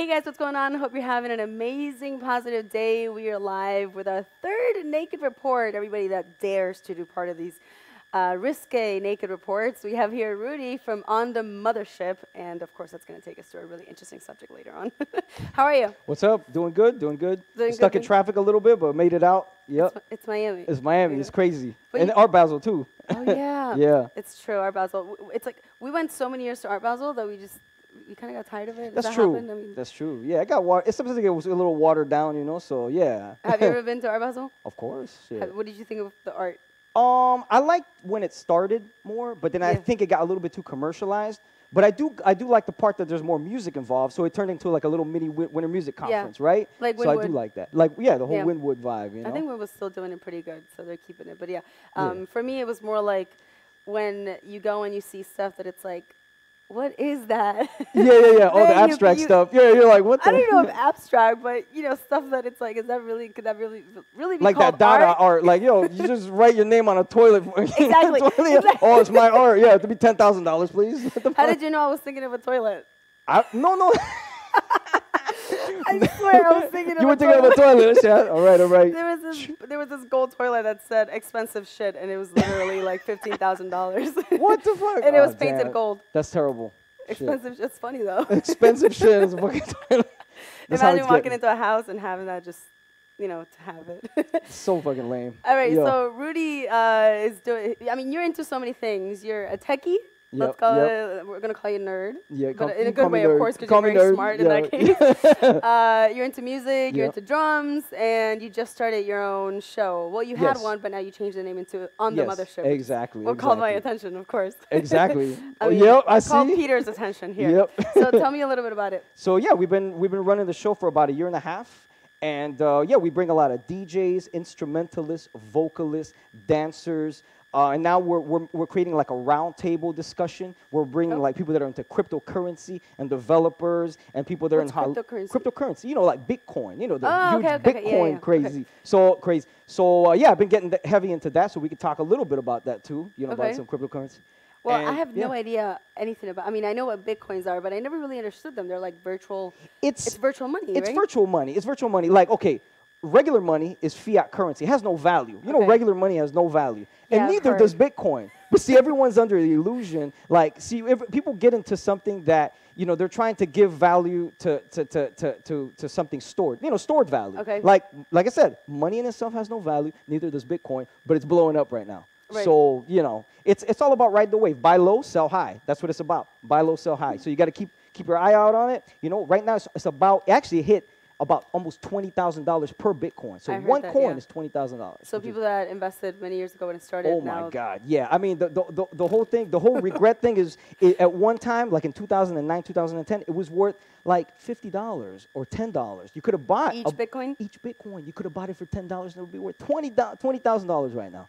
Hey guys, what's going on? Hope you're having an amazing, positive day. We are live with our third naked report. Everybody that dares to do part of these uh, risque naked reports. We have here Rudy from On the Mothership, and of course, that's going to take us to a really interesting subject later on. How are you? What's up? Doing good? Doing good? Doing Stuck good, in traffic a little bit, but made it out. Yep. It's Miami. It's Miami. It's crazy. But and Art Basel too. Oh yeah. Yeah. It's true. Art Basel. It's like we went so many years to Art Basel that we just we kind of got tired of it. Does That's that true. I mean, That's true. Yeah, I got water. It's sometimes it was a little watered down, you know. So yeah. have you ever been to Art Basel? of course. Yeah. Have- What did you think of the art? Um, I liked when it started more, but then I think it got a little bit too commercialized. But I do, I do like the part that there's more music involved, so it turned into like a little mini winter music Yeah. conference, right? Like so I do like that. Like yeah, the whole Yeah. Wynwood vibe, you know. I think we was still doing it pretty good, so they're keeping it. But yeah, Yeah. um, for me, it was more like when you go and you see stuff that it's like, what is that? yeah, yeah, yeah. All the Then you- abstract you- stuff. Yeah, you're like, what the? I don't know if abstract, but you know, stuff that it's like, is that really? Could that really, really be like that Dada art? art. Like, yo, you just write your name on a toilet. Exactly, Toilet. exactly. Oh, it's my art. Yeah, to be ten thousand dollars, please. How did you know I was thinking of a toilet? I, no, no. I swear I was thinking of you were thinking of a toilet. toilet. Yeah. All right, all right. There was this, there was this gold toilet that said expensive shit, and it was literally like fifteen thousand dollars. What the fuck? and it was Oh, painted damn. gold. That's terrible. Expensive. Shit. It's funny though. Expensive shit is a fucking toilet. That's Imagine walking getting. into a house and having that just, you know, to have it. So fucking lame. All right, Yo. so Rudy uh, is doing. I mean, you're into so many things. You're a techie. Let's call yep. it. We're gonna call you nerd. Yeah, but in a good way, of course, because you're very nerd, smart in that case. uh, you're into music. You're Yep. into drums, and you just started your own show. Well, you had Yes. one, but now you changed the name into On yes, the Mothership. Exactly. What called my attention, of course. Exactly. I oh, mean, yep, I called see. Peter's attention here. Yep. so tell me a little bit about it. So yeah, we've been we've been running the show for about a year and a half, and uh, yeah, we bring a lot of DJs, instrumentalists, vocalists, dancers, uh, and now we're, we're we're creating like a roundtable discussion. We're bringing Oh. like people that are into cryptocurrency and developers and people that What's are in cryptocurrency? cryptocurrency. You know, like Bitcoin. You know, the Oh, huge okay, okay, okay. Yeah, Bitcoin yeah, crazy. So crazy. So uh, yeah, I've been getting heavy into that, so we could talk a little bit about that too. You know, about some cryptocurrency. Well, I And, have no idea anything about. I mean, I know what bitcoins are, but I never really understood them. They're like virtual. It's It's virtual money, It's right? virtual money. It's virtual money. Like, okay, regular money is fiat currency. It has no value. You know, regular money has no value. Yeah, and neither does. Bitcoin. But see, everyone's under the illusion. Like, see, if people get into something that, you know, they're trying to give value to, to, to, to, to, to something stored. You know, stored value. Okay. Like, like I said, money in itself has no value. Neither does Bitcoin, but it's blowing up right now. Right. So, you know, it's, it's all about ride the wave. Buy low, sell high. That's what it's about. Buy low, sell high. So you got to keep, keep your eye out on it. You know, right now it's, it's about, it actually hit about almost $20,000 per Bitcoin. So one that, coin yeah. is $20,000. So people that invested many years ago when it started. Oh my God! Yeah, I mean the the, the, the whole thing, the whole regret thing is i at one time, like in 2009, 2010, it was worth like fifty dollars or ten dollars. You could have bought Each a- Bitcoin? Each Bitcoin, you could have bought it for ten dollars, and it would be worth twenty thousand dollars right now.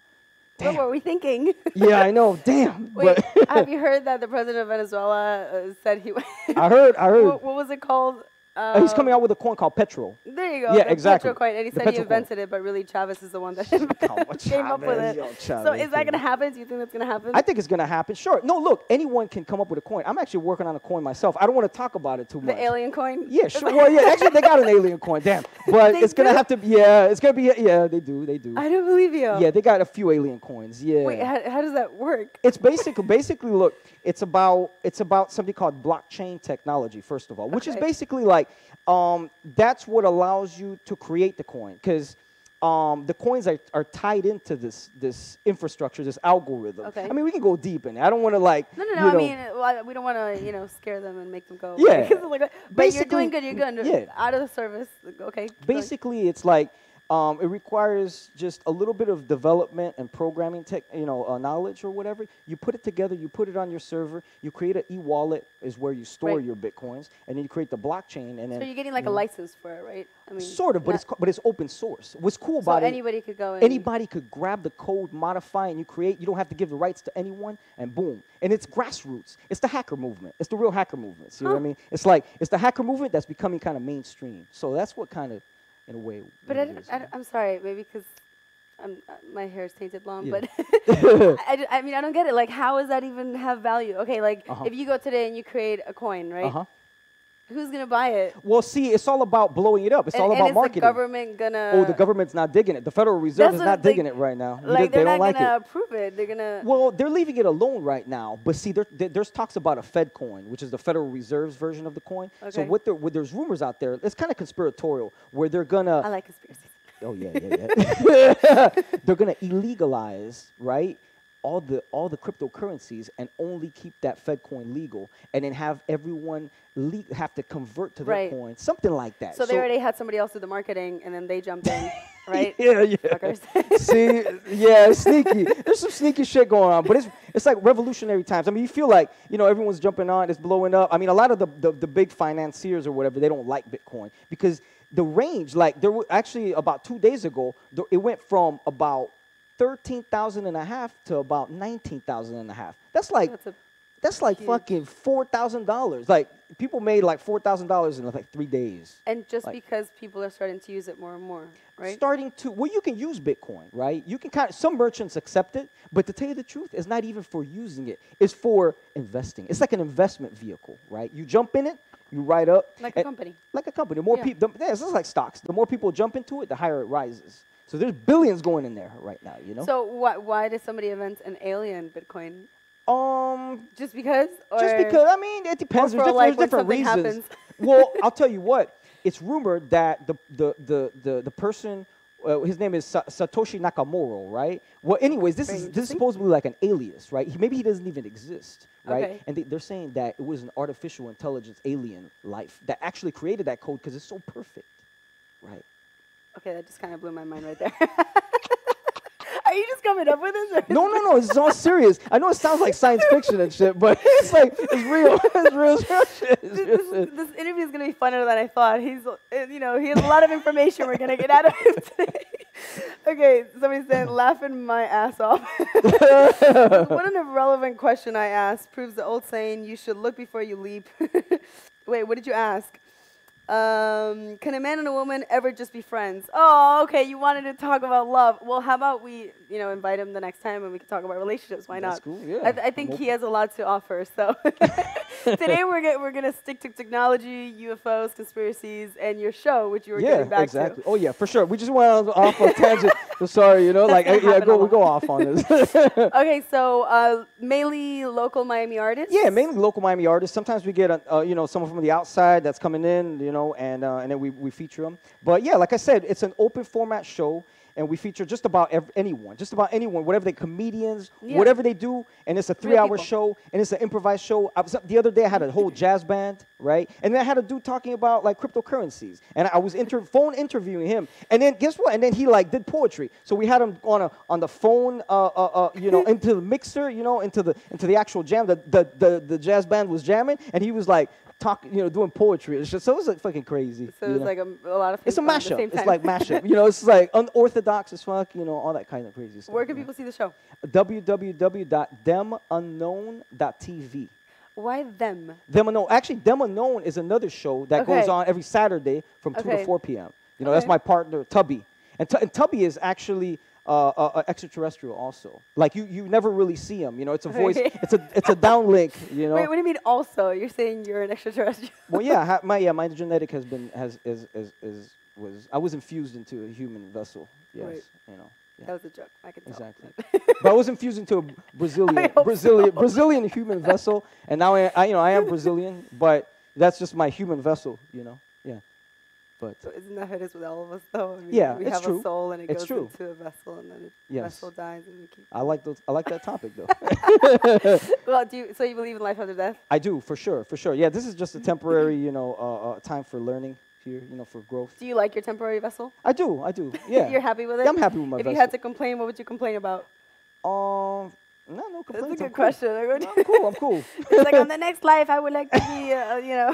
What were we thinking? yeah, I know. Damn. Wait, have you heard that the president of Venezuela uh, said he? I heard. I heard. what, what was it called? Uh, Uh, he's coming out with a coin called Petrol. There you go. Yeah, the exactly. Petro coin, and he The said he Petro coin. invented it, but really Chavez is the one that came up with it. yo, so is that gonna happen? Do you think that's gonna happen? I think it's gonna happen. Sure. No, look, anyone can come up with a coin. I'm actually working on a coin myself. I don't want to talk about it too much. the alien coin. Yeah, sure. Well, yeah, actually, they got an alien coin. Damn, but it's gonna do? have to. be Yeah, it's gonna be. Yeah, they do. They do. I don't believe you. Yeah, they got a few alien coins. Yeah. Wait, how, how does that work? it's basically basically look. It's about it's about something called blockchain technology. First of all, which is basically like um, that's what allows you to create the coin because. Um, the coins are, are tied into this this infrastructure, this algorithm. Okay. I mean, we can go deep in it. I don't want to like. No, no, you no. I mean, well, we don't want to, you know, scare them and make them go. Yeah. Like, but you're doing good. You're good. yeah. Out of the service. Okay. basically it's like um, it requires just a little bit of development and programming tech, you know, uh, knowledge or whatever. You put it together, you put it on your server, you create an e-wallet is where you store Right. your bitcoins, and then you create the blockchain, and then So you're getting like a license for it, right? I mean, sort of, but it's but it's open source. What's cool so about it? anybody could go in. Anybody could grab the code, modify, and you create. You don't have to give the rights to anyone, and boom. And it's grassroots. It's the hacker movement. It's the real hacker movement. See what I mean? It's like it's the hacker movement that's becoming kind of mainstream. So that's what kind of, in a way. But I don't, I I'm sorry, maybe because uh, my hair is tainted long, Yeah. but I mean, I don't get it. Like, how does that even have value? Okay, like Uh-huh. if you go today and you create a coin, right? Uh huh. Who's gonna buy it? Well, see, it's all about blowing it up. It's and, all and about is marketing. the government gonna? oh, the government's not digging it. The Federal Reserve is not digging it right now. They- Like they, they're don't not like gonna it. approve it. They're gonna. Well, they're leaving it alone right now. But see, there, there- there's talks about a Fed coin, which is the Federal Reserve's version of the coin. So Okay. what, what there's rumors out there, it's kind of conspiratorial, where they're gonna. I like conspiracies. Oh yeah, yeah, yeah. They're gonna illegalize, right? All the all the cryptocurrencies and only keep that Fed coin legal, and then have everyone le- have to convert to their Right. coin, something like that. So they already had somebody else do the marketing, and then they jumped in, right? Yeah, yeah. See, yeah, it's sneaky. There's some sneaky shit going on, but it's it's like revolutionary times. I mean, you feel like you know everyone's jumping on, it's blowing up. I mean, a lot of the the, the big financiers or whatever, they don't like Bitcoin because the range, like there were actually about two days ago, it went from about thirteen thousand and a half to about nineteen thousand and a half. That's like That's that's like huge- fucking four thousand dollars. Like people made like four thousand dollars in like three days and just Like- because people are starting to use it more and more, right? starting to well you can use bitcoin right you can kind of some merchants accept it but to tell you the truth it's not even for using it it's for investing it's like an investment vehicle right you jump in it you write up Like a company. like a company the more Yeah. people yeah, it's just like stocks the more people jump into it the higher it rises so there's billions going in there right now you know So why why did somebody invent an alien Bitcoin? um Just because? just because I mean it depends. for, There's different, like, there's different something reasons. happens. well, I'll tell you what. It's rumored that the the the the, the person. Uh, his name is Sa- Satoshi Nakamoto, right? Well, anyways, this Very is this is interesting. supposedly like an alias, right? He, maybe he doesn't even exist, right? Okay. And they, they're saying that it was an artificial intelligence alien life that actually created that code because it's so perfect, right? Okay, that just kind of blew my mind right there. Are you just coming up with this? No, no, no. It's all serious. I know it sounds like science fiction and shit, but it's like it's real. It's real, it's real shit. It's This, real this, shit. this interview is gonna be funner than I thought. He's, uh, you know, he has a lot of information we're gonna get out of him today. okay, somebody said, laughing my ass off. what an irrelevant question I asked proves the old saying, you should look before you leap. Wait, what did you ask? Um, can a man and a woman ever just be friends? Oh, okay. You wanted to talk about love. Well, how about we, you know, invite him the next time and we can talk about relationships? Why That's not? cool, yeah. I, th- I think he has a lot to offer. So today we're we're gonna stick to technology, UFOs, conspiracies, and your show, which you were yeah, getting back exactly. to. Oh yeah, for sure. We just went off on a tangent. So sorry, you know, like uh, yeah, go we go off on this. Okay, so uh, mainly local Miami artists. yeah, mainly local Miami artists. Sometimes we get uh, you know someone from the outside that's coming in, you know, and uh, and then we, we feature them. But yeah, like I said, it's an open format show. And we feature just about ev- anyone, just about anyone, whatever they comedians, Yeah. whatever they do, and it's a three-hour show, and it's an improvised show. I was, the other day, I had a whole jazz band, right? And then I had a dude talking about like cryptocurrencies, and I was inter- phone interviewing him. And then guess what? And then he like did poetry. So we had him on a on the phone, uh, uh, uh, you know, into the mixer, you know, into the into the actual jam. The the the, the jazz band was jamming, and he was like talking, you know, doing poetry. It's just so it was like fucking crazy. So you it's know? like a, a lot of it's a going at the mashup. It's like mashup. You know, it's like unorthodox as fuck. You know, all that kind of crazy stuff. Where can know. people see the show? www.themunknown.tv. Why them? Them Unknown. Actually, Them Unknown is another show that goes on every Saturday from 2 to 4 p.m. You know, that's my partner, Tubby. And, Tu- and Tubby is actually uh, uh, uh, extraterrestrial also. Like, you, you never really see him. You know, it's a voice, it's a, it's a downlink, you know. Wait, what do you mean? Also, you're saying you're an extraterrestrial? well, yeah, ha- my, yeah, my genetic has been, has, is, is, is, was, I was infused into a human vessel. Yes, Right. you know. Yeah. That was a joke. I can tell. Exactly. but I was infused into a Brazilian, Brazilian, Brazilian human vessel, and now I, I, you know, I am Brazilian, but that's just my human vessel, you know. But So isn't that how it is with all of us, though? I mean, Yeah, we it's have true. a soul and it It's goes true. into a vessel, and then the Yes. vessel dies, and we keep. I like those. I like that topic though. Well, do you, so you believe in life after death? I do for sure, for sure. Yeah, this is just a temporary, you know, uh, uh, time for learning here, you know, for growth. Do you like your temporary vessel? I do, I do. Yeah. You're happy with it? I'm happy with my If vessel. you had to complain, what would you complain about? um, no, no complaints. That's a good I'm question. What do I'm cool. I'm cool. it's like on the next life, I would like to be, uh, you know.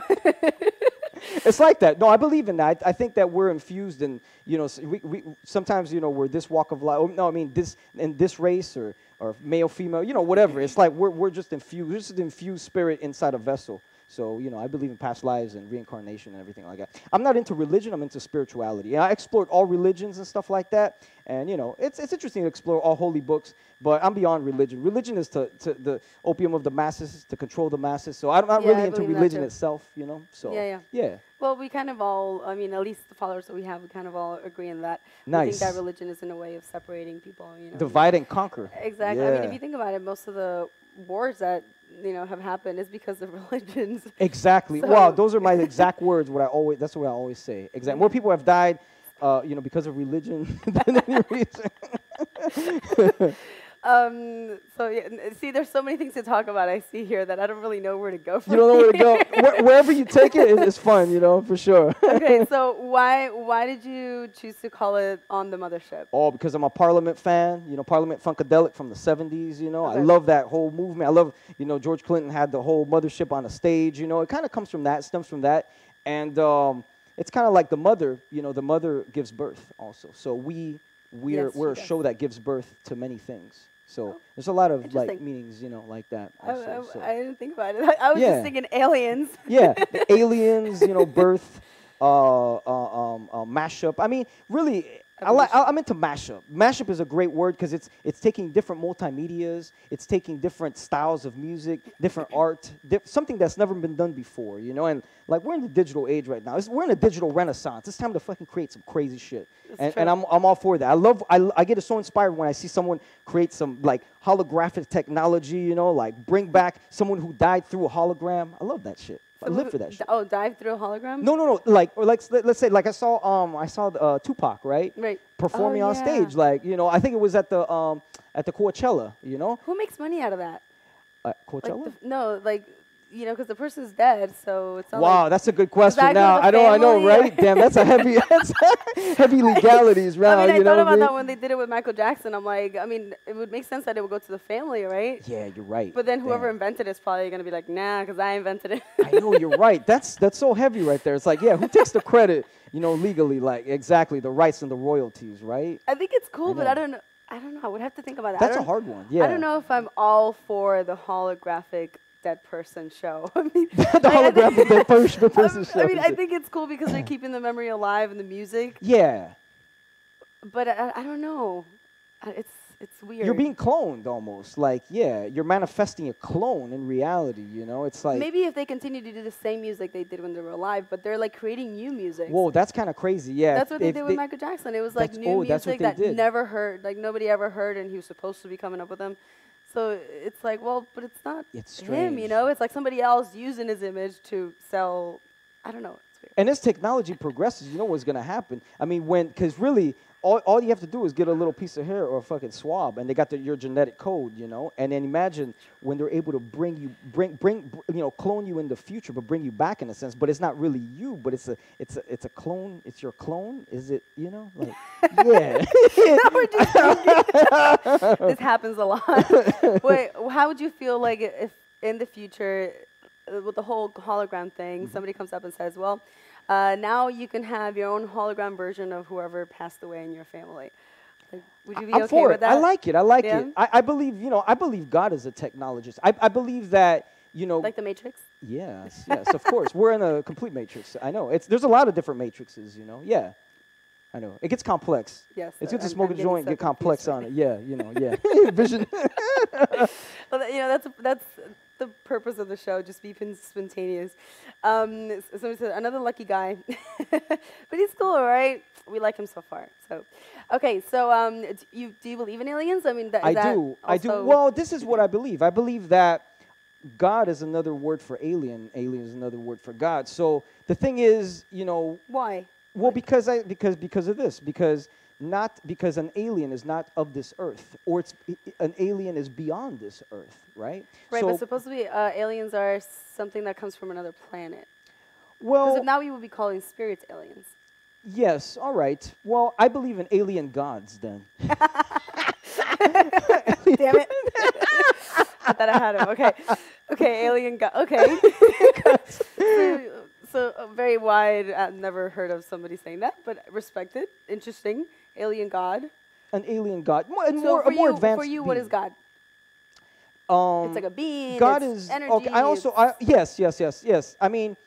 It's like that. No, I believe in that. I, I think that we're infused in, you know, we, we sometimes, you know, we're this walk of life. No, I mean this in this race or or male, female, you know, whatever. It's like we're we're just infused. Just an infused spirit inside a vessel. So, you know, I believe in past lives and reincarnation and everything like that. I'm not into religion, I'm into spirituality. And I explored all religions and stuff like that. And, you know, it's, it's interesting to explore all holy books, but I'm beyond religion. Religion is to, to the opium of the masses, to control the masses. So I'm not Yeah, really I into religion itself, you know? So, Yeah, yeah. yeah. Well, we kind of all, I mean, at least the followers that we have, we kind of all agree in that. We Nice. think that religion is in a way of separating people, you know. Divide and conquer. Exactly. I mean, if you think about it, most of the wars that, you know, have happened is because of religions. Exactly. So- wow, those are my exact words. What I always that's what I always say. Exactly. More people have died, uh, you know, because of religion than any reason. Um, so yeah, see, there's so many things to talk about. I see here that I don't really know where to go from. You don't know where to go. Where, wherever you take it, it- it's fun, you know, for sure. okay, so why why did you choose to call it on the mothership? Oh, because I'm a Parliament fan, you know, Parliament Funkadelic from the 70s, you know. I love that whole movement. I love, you know, George Clinton had the whole mothership on the stage, you know. It kind of comes from that, stems from that. And um, it's kind of like the mother, you know, the mother gives birth also. So we we're Yes, we're a does. show that gives birth to many things. So Oh, there's a lot of like meanings, you know, like that I, also. I- so. I didn't think about it. I, was Yeah. just thinking aliens. yeah, aliens, you know, birth, uh, uh, um, uh, mashup. I mean, really, I like. I'm into mashup. Mashup is a great word because it's it's taking different multimedia's, it's taking different styles of music, different art, di- something that's never been done before, you know. And like we're in the digital age right now. It's, we're in a digital renaissance. It's time to fucking create some crazy shit. And, and I'm I'm all for that. I love. I I get so inspired when I see someone create some like holographic technology, you know, like bring back someone who died through a hologram. I love that shit. I live for that shit. Oh, dive through a hologram? No, no, no. Like, or like, let, us say, like I saw, um, I saw uh, Tupac, right, Right. performing Oh, on yeah. stage. Like, you know, I think it was at the, um, at the Coachella. You know, Who makes money out of that? uh, Like Coachella. the, no, like you know, because the person's dead, so it's not wow, like that's a good question. Now I know, I know, right? Damn, that's a heavy, that's heavy legalities, right? I mean, I you thought about I mean? that when they did it with Michael Jackson. I'm like, I mean, it would make sense that it would go to the family, right? Yeah, you're right. But then whoever Damn. invented it is probably gonna be like, nah, because I invented it. I know you're right. That's that's so heavy right there. It's like, yeah, who takes the credit? You know, legally, like exactly the rights and the royalties, right? I think it's cool, I but. I don't know. I don't know. I would have to think about that. That's a hard one. Yeah. I don't know if I'm all for the holographic dead person show. I mean, the I- I think- holographic dead person. person I mean, I think it's cool because they're keeping the memory alive and the music, Yeah. but I, I don't know. It's it's weird. You're being cloned almost. Like, yeah, you're manifesting a clone in reality, you know? It's like, Maybe if they continue to do the same music they did when they were alive, but they're like creating new music. whoa, that's kind of crazy. Yeah. That's what they did with Michael Jackson. It was like new oh, music that did. never heard, like nobody ever heard, and he was supposed to be coming up with them. So it's like, well, but it's not It's him, you know? It's like somebody else using his image to sell. I don't know. And as technology progresses, you know what's going to happen. I mean, when, because really, all, all you have to do is get a little piece of hair or a fucking swab, and they got the, your genetic code, you know? And then imagine when they're able to bring you, bring, bring, br- you know, clone you in the future, but bring you back in a sense. But it's not really you, but it's a, it's a, it's a clone. It's your clone. Is it, you know? Like, yeah. this happens a lot. Wait, how would you feel like if in the future, uh, with the whole hologram thing, Mm-hmm. somebody comes up and says, "Well, uh, now you can have your own hologram version of whoever passed away in your family." Like, would you be I'm okay for with that? I like it. I like Yeah? it. I, I believe, you know, I believe God is a technologist. I, I believe that, you know, like the Matrix. yes, yes, of course. We're in a complete matrix. I know. It's there's a lot of different matrices, you know. Yeah. I know. It gets complex. Yes. It's good to I'm- smoke I'm a joint, so get complex on it. Yeah, you know, yeah. Vision. Well, you know, that's that's the purpose of the show. Just be spontaneous. Um, somebody said another lucky guy, but he's cool, right? We like him so far. So, okay. So, um, d- you do you believe in aliens? I mean, that, I do. I do. Well, this is what I believe. I believe that God is another word for alien. Alien is another word for God. So the thing is, you know, why? Well, because I because because of this because not because an alien is not of this earth or it's an alien is beyond this earth, right? Right, So but supposedly uh, aliens are something that comes from another planet. Well, Because now we would be calling spirits aliens. yes, all right. Well, I believe in alien gods then. Damn it! I thought I had him. Okay, okay, alien god. Okay. so, so uh, very wide. I've never heard of somebody saying that, but respected, interesting. Alien god. An alien god, more, and So more, for a more you, advanced. for you, what is. God? Um, it's like a bean. God is energy. okay. I also, I, yes, yes, yes, yes. I mean,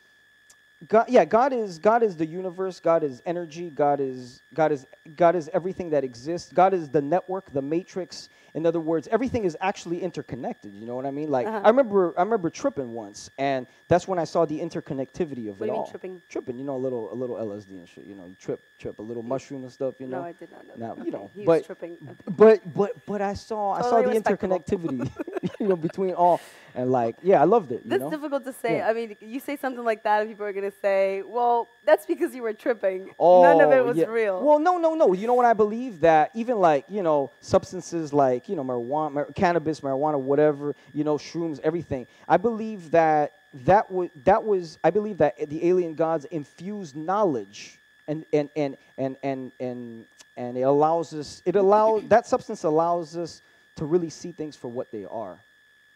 God, yeah, God is God is the universe. God is energy. God is God is God is everything that exists. God is the network, the matrix. In other words, everything is actually interconnected. You know what I mean? Like Uh-huh. I remember, I remember tripping once, and that's when I saw the interconnectivity of What it you mean all. tripping? Tripping, you know, a little, a little LSD and shit. You know, you trip, trip, a little mushroom and stuff. You know. no, I did not know. Now, that. you know, he was but- tripping. Okay. But but but I saw I saw the interconnectivity, you know, between all and like yeah, I loved it. You That's know? difficult to say. Yeah. I mean, you say something like that, and people are gonna say, "Well, that's because you were tripping. Oh, None of it oh, was yeah. real." Well, no, no, no. You know what I believe that even like you know substances like you know marijuana, mar- cannabis, marijuana, whatever, you know shrooms, everything. I believe that that was that was I believe that the alien gods infused knowledge and and and and and and and it allows us it allows that substance allows us to really see things for what they are,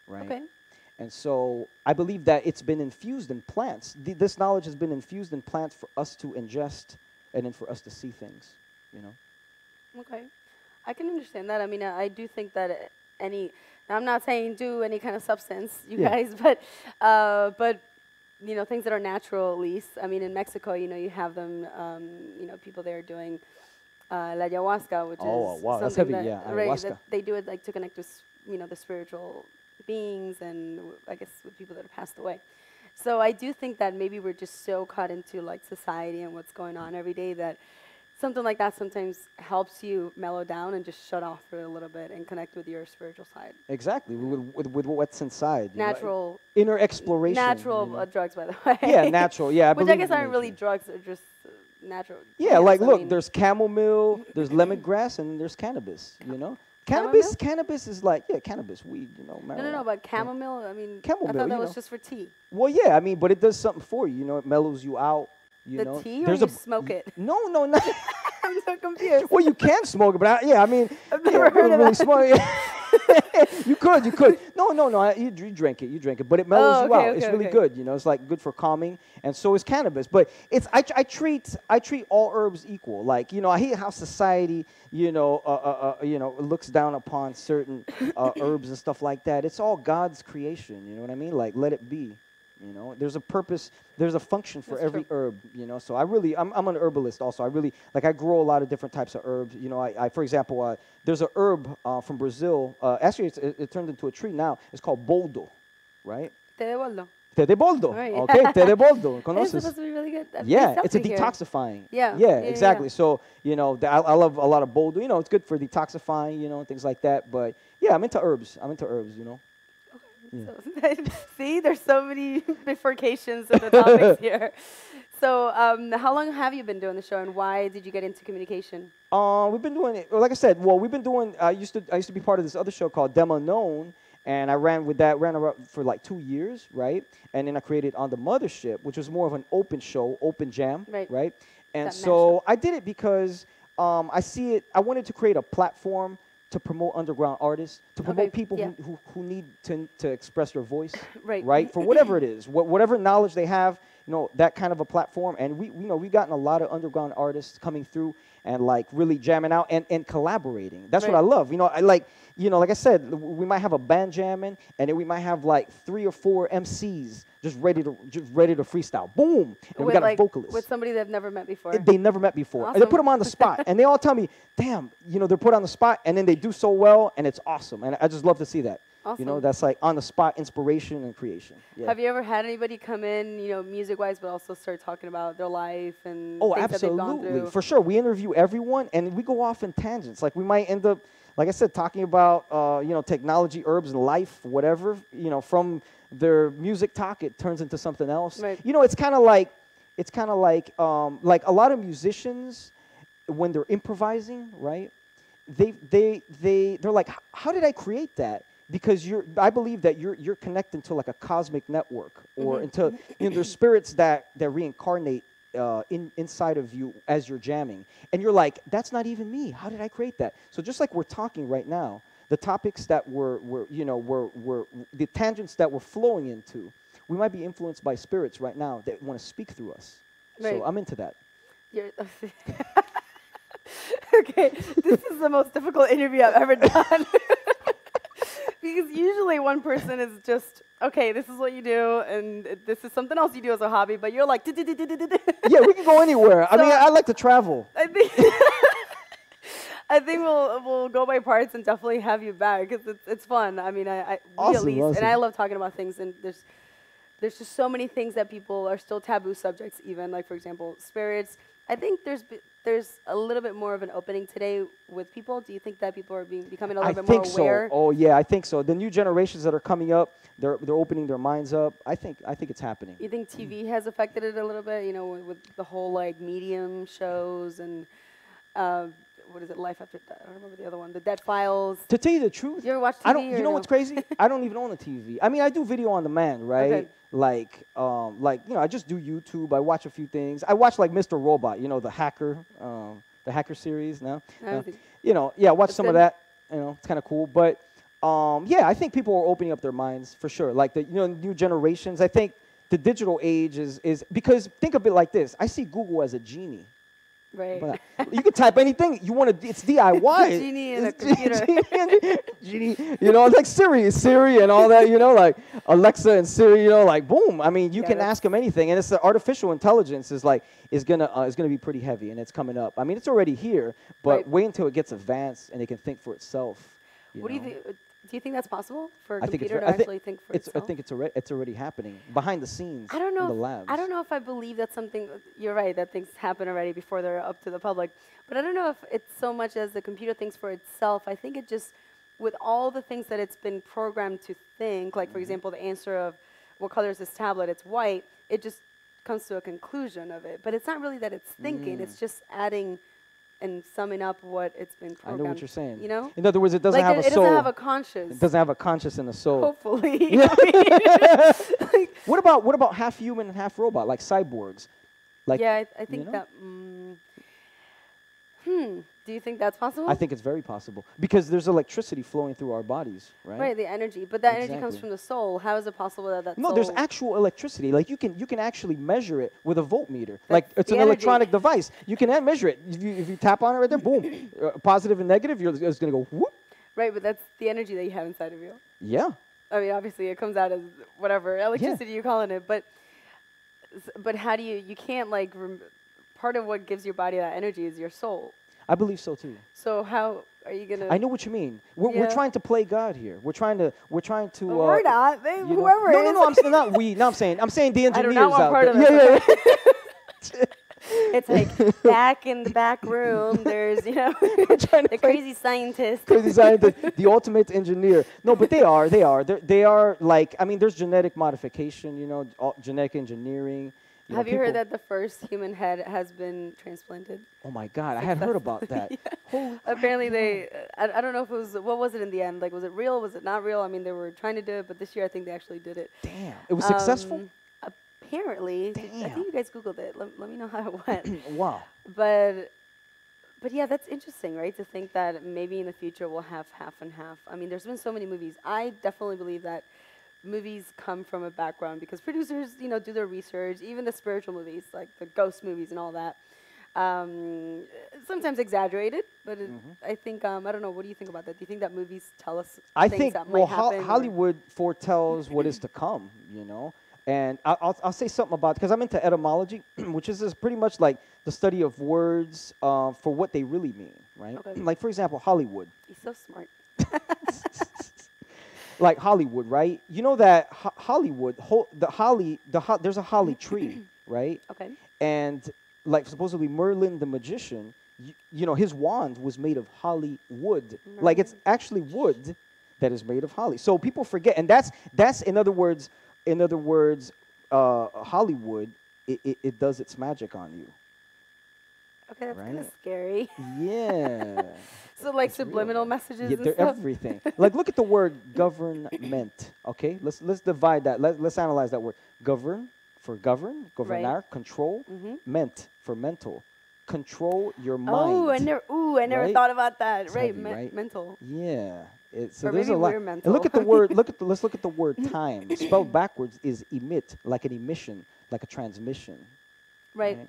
right? okay. And so I believe that it's been infused in plants. Th- this knowledge has been infused in plants for us to ingest and then for us to see things, you know? Okay, I can understand that. I mean, I, I do think that any. I'm not saying do any kind of substance, you Yeah. guys, but uh, but you know things that are natural at least. I mean, in Mexico, you know, you have them. Um, you know, people there doing uh, la ayahuasca, which Oh, is wow, that's something heavy, that, yeah, right, ayahuasca. that they do it like to connect with you know the spiritual beings and I guess with people that have passed away. So I do think that maybe we're just so caught into like society and what's going on every day that something like that sometimes helps you mellow down and just shut off for a little bit and connect with your spiritual side. Exactly, with, with, with what's inside. you know? Natural, Inner exploration. natural you know? uh, drugs, by the way. yeah, natural. Yeah, I Which I guess aren't really drugs; they're just uh, natural. Yeah, like I look, mean. there's chamomile, there's lemongrass, and there's cannabis. You know, cannabis. Cannabis is like yeah, cannabis, weed. You know, No, no, no, marijuana. but chamomile. I mean, chamomile, I thought that was know. just for tea. Well, yeah, I mean, but it does something for you. You know, it mellows you out. You the know, tea, or you a smoke it? no, no, not. I'm so confused. Well, you can smoke it, but I, yeah, I mean, I've yeah, never heard of really that. smoke it. you could, you could. No, no, no. I- You, you drink it, you drink it, but it mellows Oh, you okay, out. it's really okay. good. You know, it's like good for calming, and so is cannabis. But it's I, I treat I treat all herbs equal. Like you know, I hate how society you know uh, uh, uh, you know looks down upon certain uh, herbs and stuff like that. It's all God's creation. You know what I mean? Like let it be. You know, there's a purpose, there's a function for That's every true. herb. You know, so I really, I'm, I'm an herbalist also. I really like I grow a lot of different types of herbs. You know, I, I for example, uh, there's a herb uh, from Brazil. Uh, actually, it's, it, it turned into a tree now. It's called boldo, right? Te de boldo. Te de boldo. Right. Okay, te de boldo. Conoces? It's supposed to be really good. That Yeah, it's a detoxifying. Yeah, Yeah, yeah, exactly. yeah. So, you know, th- I, I love a lot of boldo. You know, it's good for detoxifying, you know, and things like that. But yeah, I'm into herbs. I'm into herbs, you know. So, see, there's so many bifurcations of the topics here. So, um, how long have you been doing the show, and why did you get into communication? Uh, we've been doing it. Well, like I said, well, we've been doing. I used to. I used to be part of this other show called Them Unknown, and I ran with that. Ran around for like two years, right? And then I created on the Mothership, which was more of an open show, open jam, Right. Right. And That so I did it because um, I see it. I wanted to create a platform to promote underground artists, to promote Okay, people yeah. who, who, who need to, to express their voice, Right. right? For whatever it is, wha- whatever knowledge they have, you know, that kind of a platform. And we, you know, we've gotten a lot of underground artists coming through and like really jamming out and, and collaborating. That's what I love. You know, I like, you know, like I said, we might have a band jamming and then we might have like three or four MCs just ready to just ready to freestyle. Boom. And we got like a vocalist. with somebody they've never met before. They never met before. And they put them on the spot, and they all tell me, "Damn, you know, they're put on the spot, and then they do so well, and it's awesome." And I just love to see that. You know, that's like on the spot inspiration and creation. Yeah. Have you ever had anybody come in, you know, music-wise, but also start talking about their life and Oh, things that they've gone absolutely. For sure. We interview everyone and we go off in tangents. Like we might end up, like I said, talking about, uh, you know, technology, herbs, and life, whatever. You know, from their music talk, it turns into something else. Right. You know, it's kind of like, it's kind of like, um, like a lot of musicians, when they're improvising, right? They, they, they, they're like, how did I create that? Because you're, I believe that you're, you're connecting to like a cosmic network or Mhm. into, you know, there's spirits that, that reincarnate uh, in, inside of you as you're jamming. And you're like, that's not even me. How did I create that? So just like we're talking right now, the topics that we're, we're you know, we're, we're, the tangents that we're flowing into, we might be influenced by spirits right now that want to speak through us. Right. So I'm into that. You're okay, this is the most difficult interview I've ever done. because usually one person is just okay. This is what you do, and this is something else you do as a hobby. But you're like, yeah, we can go anywhere. I mean, I like to travel. I think I think we'll we'll go by parts and definitely have you back because it's it's fun. I mean, I, I we at least, awesome. and I love talking about things. And there's there's just so many things that people are still taboo subjects. Even like for example, spirits. I think there's there's a little bit more of an opening today with people. Do you think that people are being becoming a little bit think more aware? so. Oh yeah, I think so. The new generations that are coming up, they're they're opening their minds up. I think I think it's happening. You think TV has affected it a little bit? You know, with, with the whole like medium shows and uh, what is it, Life After Death? I don't remember the other one, The Dead Files. To tell you the truth, You ever watch TV? I don't. You know no? what's crazy? I don't even own a TV. I mean, I do video on demand, right? Okay. Like, um, like you know, I just do YouTube. I watch a few things. I watch like Mr. Robot. You know, the hacker, um, the hacker series. Now, don't you know, yeah, watch some of that. You know, it's kind of cool. But um, yeah, I think people are opening up their minds for sure. Like the you know new generations. I think the digital age is is because think of it like this. I see Google as a genie. Right. But you can type anything you want to. It's DIY. A genie in a It's computer. Genie, genie, you know, like Siri, Siri, and all that. You know, like Alexa and Siri. You know, like boom. I mean, you Yeah, can that's- ask them anything, and it's the artificial intelligence is like is gonna uh, is gonna be pretty heavy, and it's coming up. I mean, it's already here, but Right. wait until it gets advanced and it can think for itself. what do you think? Do you think that's possible for a I think computer to I actually think for It's, I think it's already it's already happening behind the scenes. I don't know. In the labs. I don't know if I believe that's something. You're right that things happen already before they're up to the public, but I don't know if it's so much as the computer thinks for itself. I think it just, with all the things that it's been programmed to think, like for Mm-hmm. example, the answer of what color is this tablet? It's white. It just comes to a conclusion of it, but it's not really that it's thinking. Mm. It's just adding and summing up what it's been I programmed. know what you're saying. You know, In other words, it doesn't like have it, a soul. it doesn't have a conscious. it doesn't have a conscious and a soul. Hopefully. Yeah. Like, What about what about half human and half robot, like cyborgs? Like yeah, I, I think know? that. Mm, hmm. Do you think that's possible? I think it's very possible because there's electricity flowing through our bodies, right? Right, the energy, but that energy comes from the soul. How is it possible that that No, there's actual electricity. Like you can you can actually measure it with a voltmeter. like it's an energy. electronic device. You can measure it. If you if you tap on it right there, boom, uh, positive and negative. You're it's gonna go whoop. right, but that's the energy that you have inside of you. Yeah. I mean, obviously, it comes out as whatever electricity you're calling it, but but how do you? You can't like. Rem- part of what gives your body that energy is your soul. I believe so too. So how are you gonna? I know what you mean. We're, we're trying to play God here. We're trying to we're trying to. Well, uh, we're not. They, you know- whoever no, no, no. I'm saying not we. No, I'm saying I'm saying the engineers I do not want out part there. of yeah, yeah, yeah. it's like back in the back room. There's you know the crazy scientist. crazy scientist, the ultimate engineer. No, but they are, they are, They're, they are like. I mean, there's genetic modification. You know, genetic engineering. Have you heard that the first human head has been transplanted? Oh my God, I had heard about that. Holy Apparently, they. I, I don't know if it was. What was it in the end? Like, was it real? Was it not real? I mean, they were trying to do it, but this year I think they actually did it. damn, it was successful. Um, apparently, I think you guys googled it. Let, let me know how it went. wow. but, but yeah, that's interesting, right? To think that maybe in the future we'll have half and half. I mean, there's been so many movies. I definitely believe that movies come from a background because producers, you know, do their research. Even the spiritual movies, like the ghost movies and all that. Um, sometimes exaggerated, but it, I think um, I don't know. What do you think about that? Do you think that movies tell us I things think that well, might Ho- Hollywood foretells what is to come. You know, and I- I'll I'll say something about because I'm into etymology, which is just pretty much like the study of words uh, for what they really mean, right? Okay. Like for example, Hollywood. He's so smart. like Hollywood, right? You know that Ho- Hollywood, ho- the holly, the ho- there's a holly tree, right? Okay. And like supposedly Merlin the magician, you, you know, his wand was made of holly wood. Like it's actually wood that is made of holly. So people forget, and that's that's in other words, in other words, uh, Hollywood, it, it, it does its magic on you. Okay, that's kind of scary. Yeah. So like real. subliminal messages Yeah, and they're stuff. everything. like, look at the word government. Okay, let's let's divide that. Let, let's analyze that word. Govern for govern, governar, control. Mhm. Ment for mental, control your mind. Oh, I never. Ooh, I never Right? thought about that. It's right, heavy, me- right? mental. Yeah. It, so Or there's a lot. And look at the word. Look at the. Let's look at the word time. Spelled backwards is emit, like an emission, like a transmission. Right. Huh.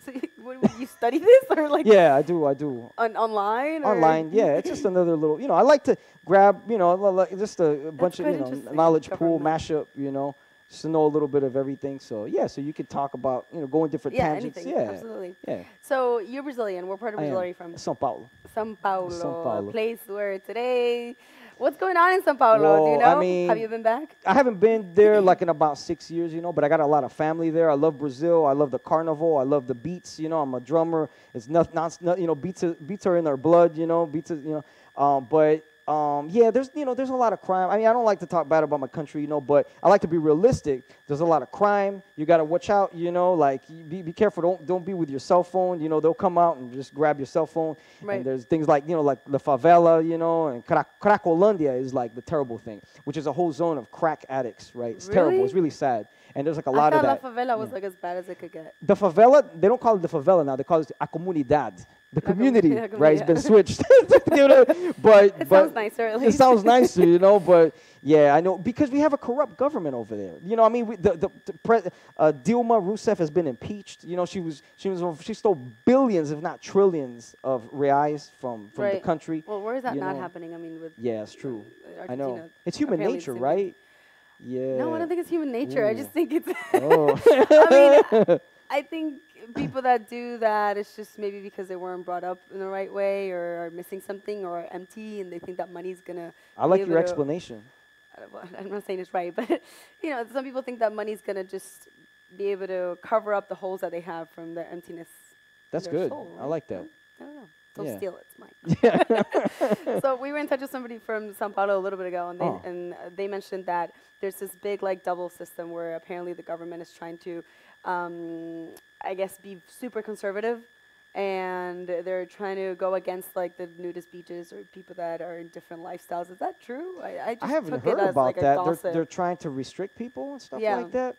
So you, what, you study this or like Yeah, I do. I do. on, online? or- Online, yeah, it's just another little. You know, I like to grab. You know, just a, a bunch of you know knowledge pool mashup. You know, just to know a little bit of everything. So yeah, so you could talk about you know going different Yeah, tangents. anything. Yeah, Absolutely. yeah. So you're Brazilian. What part of Brazil are you from? São Paulo. São Paulo, São Paulo. a place where today. What's going on in São Paulo? Do you Well, I know? mean- Have you been back? I haven't been there like in about six years, you know, but I got a lot of family there. I love Brazil. I love the carnival. I love the beats. You know, I'm a drummer. It's not, not, not you know, beats, are- beats are in our blood. You know, beats, you know. Um, but um, yeah, there's, you know, there's a lot of crime. I mean, I don't like to talk bad about my country, you know, but I like to be realistic. There's a lot of crime. You got to watch out. You know, like be, be careful. Don't, don't be with your cell phone. You know, they'll come out and just grab your cell phone. Right. And there's things like, you know, like the favela, you know, and Cra- Cracolândia is like the terrible thing, which is a whole zone of crack addicts, right? It's terrible. It's really sad. And there's like a I lot of that. La Favela was like as bad as it could get. The favela, they don't call it the favela now. They call it a comunidad. The community, right? It's been switched. you know, but It but sounds nicer at it sounds nicer, you know. But yeah, I know because we have a corrupt government over there. You know, I mean, we, the the, the pre, uh, Dilma Rousseff has been impeached. You know, she was she was she stole billions, if not trillions, of reais from from the country. Well, where is that you not know. happening? I mean, with Yeah, it's true. uh, I know. It's human nature, thing. right? Yeah. No, I don't think it's human nature. I just think it's. Oh. I mean, I think people that do that, it's just maybe because they weren't brought up in the right way or are missing something or are empty and they think that money's going to. I like your explanation. Uh, I'm not saying it's right, but you know, some people think that money's going to just be able to cover up the holes that they have from their emptiness. That's good. soul, I like that. I don't know. Don't Yeah. steal it. It's mine. so we were in touch with somebody from Sao Paulo a little bit ago, and they, Oh. and uh, they mentioned that there's this big like double system where apparently the government is trying to, um, I guess, be super conservative, and they're trying to go against like the nudist beaches or people that are in different lifestyles. Is that true? I, I just I haven't heard it as about like that. They're, they're trying to restrict people and stuff Yeah. like that.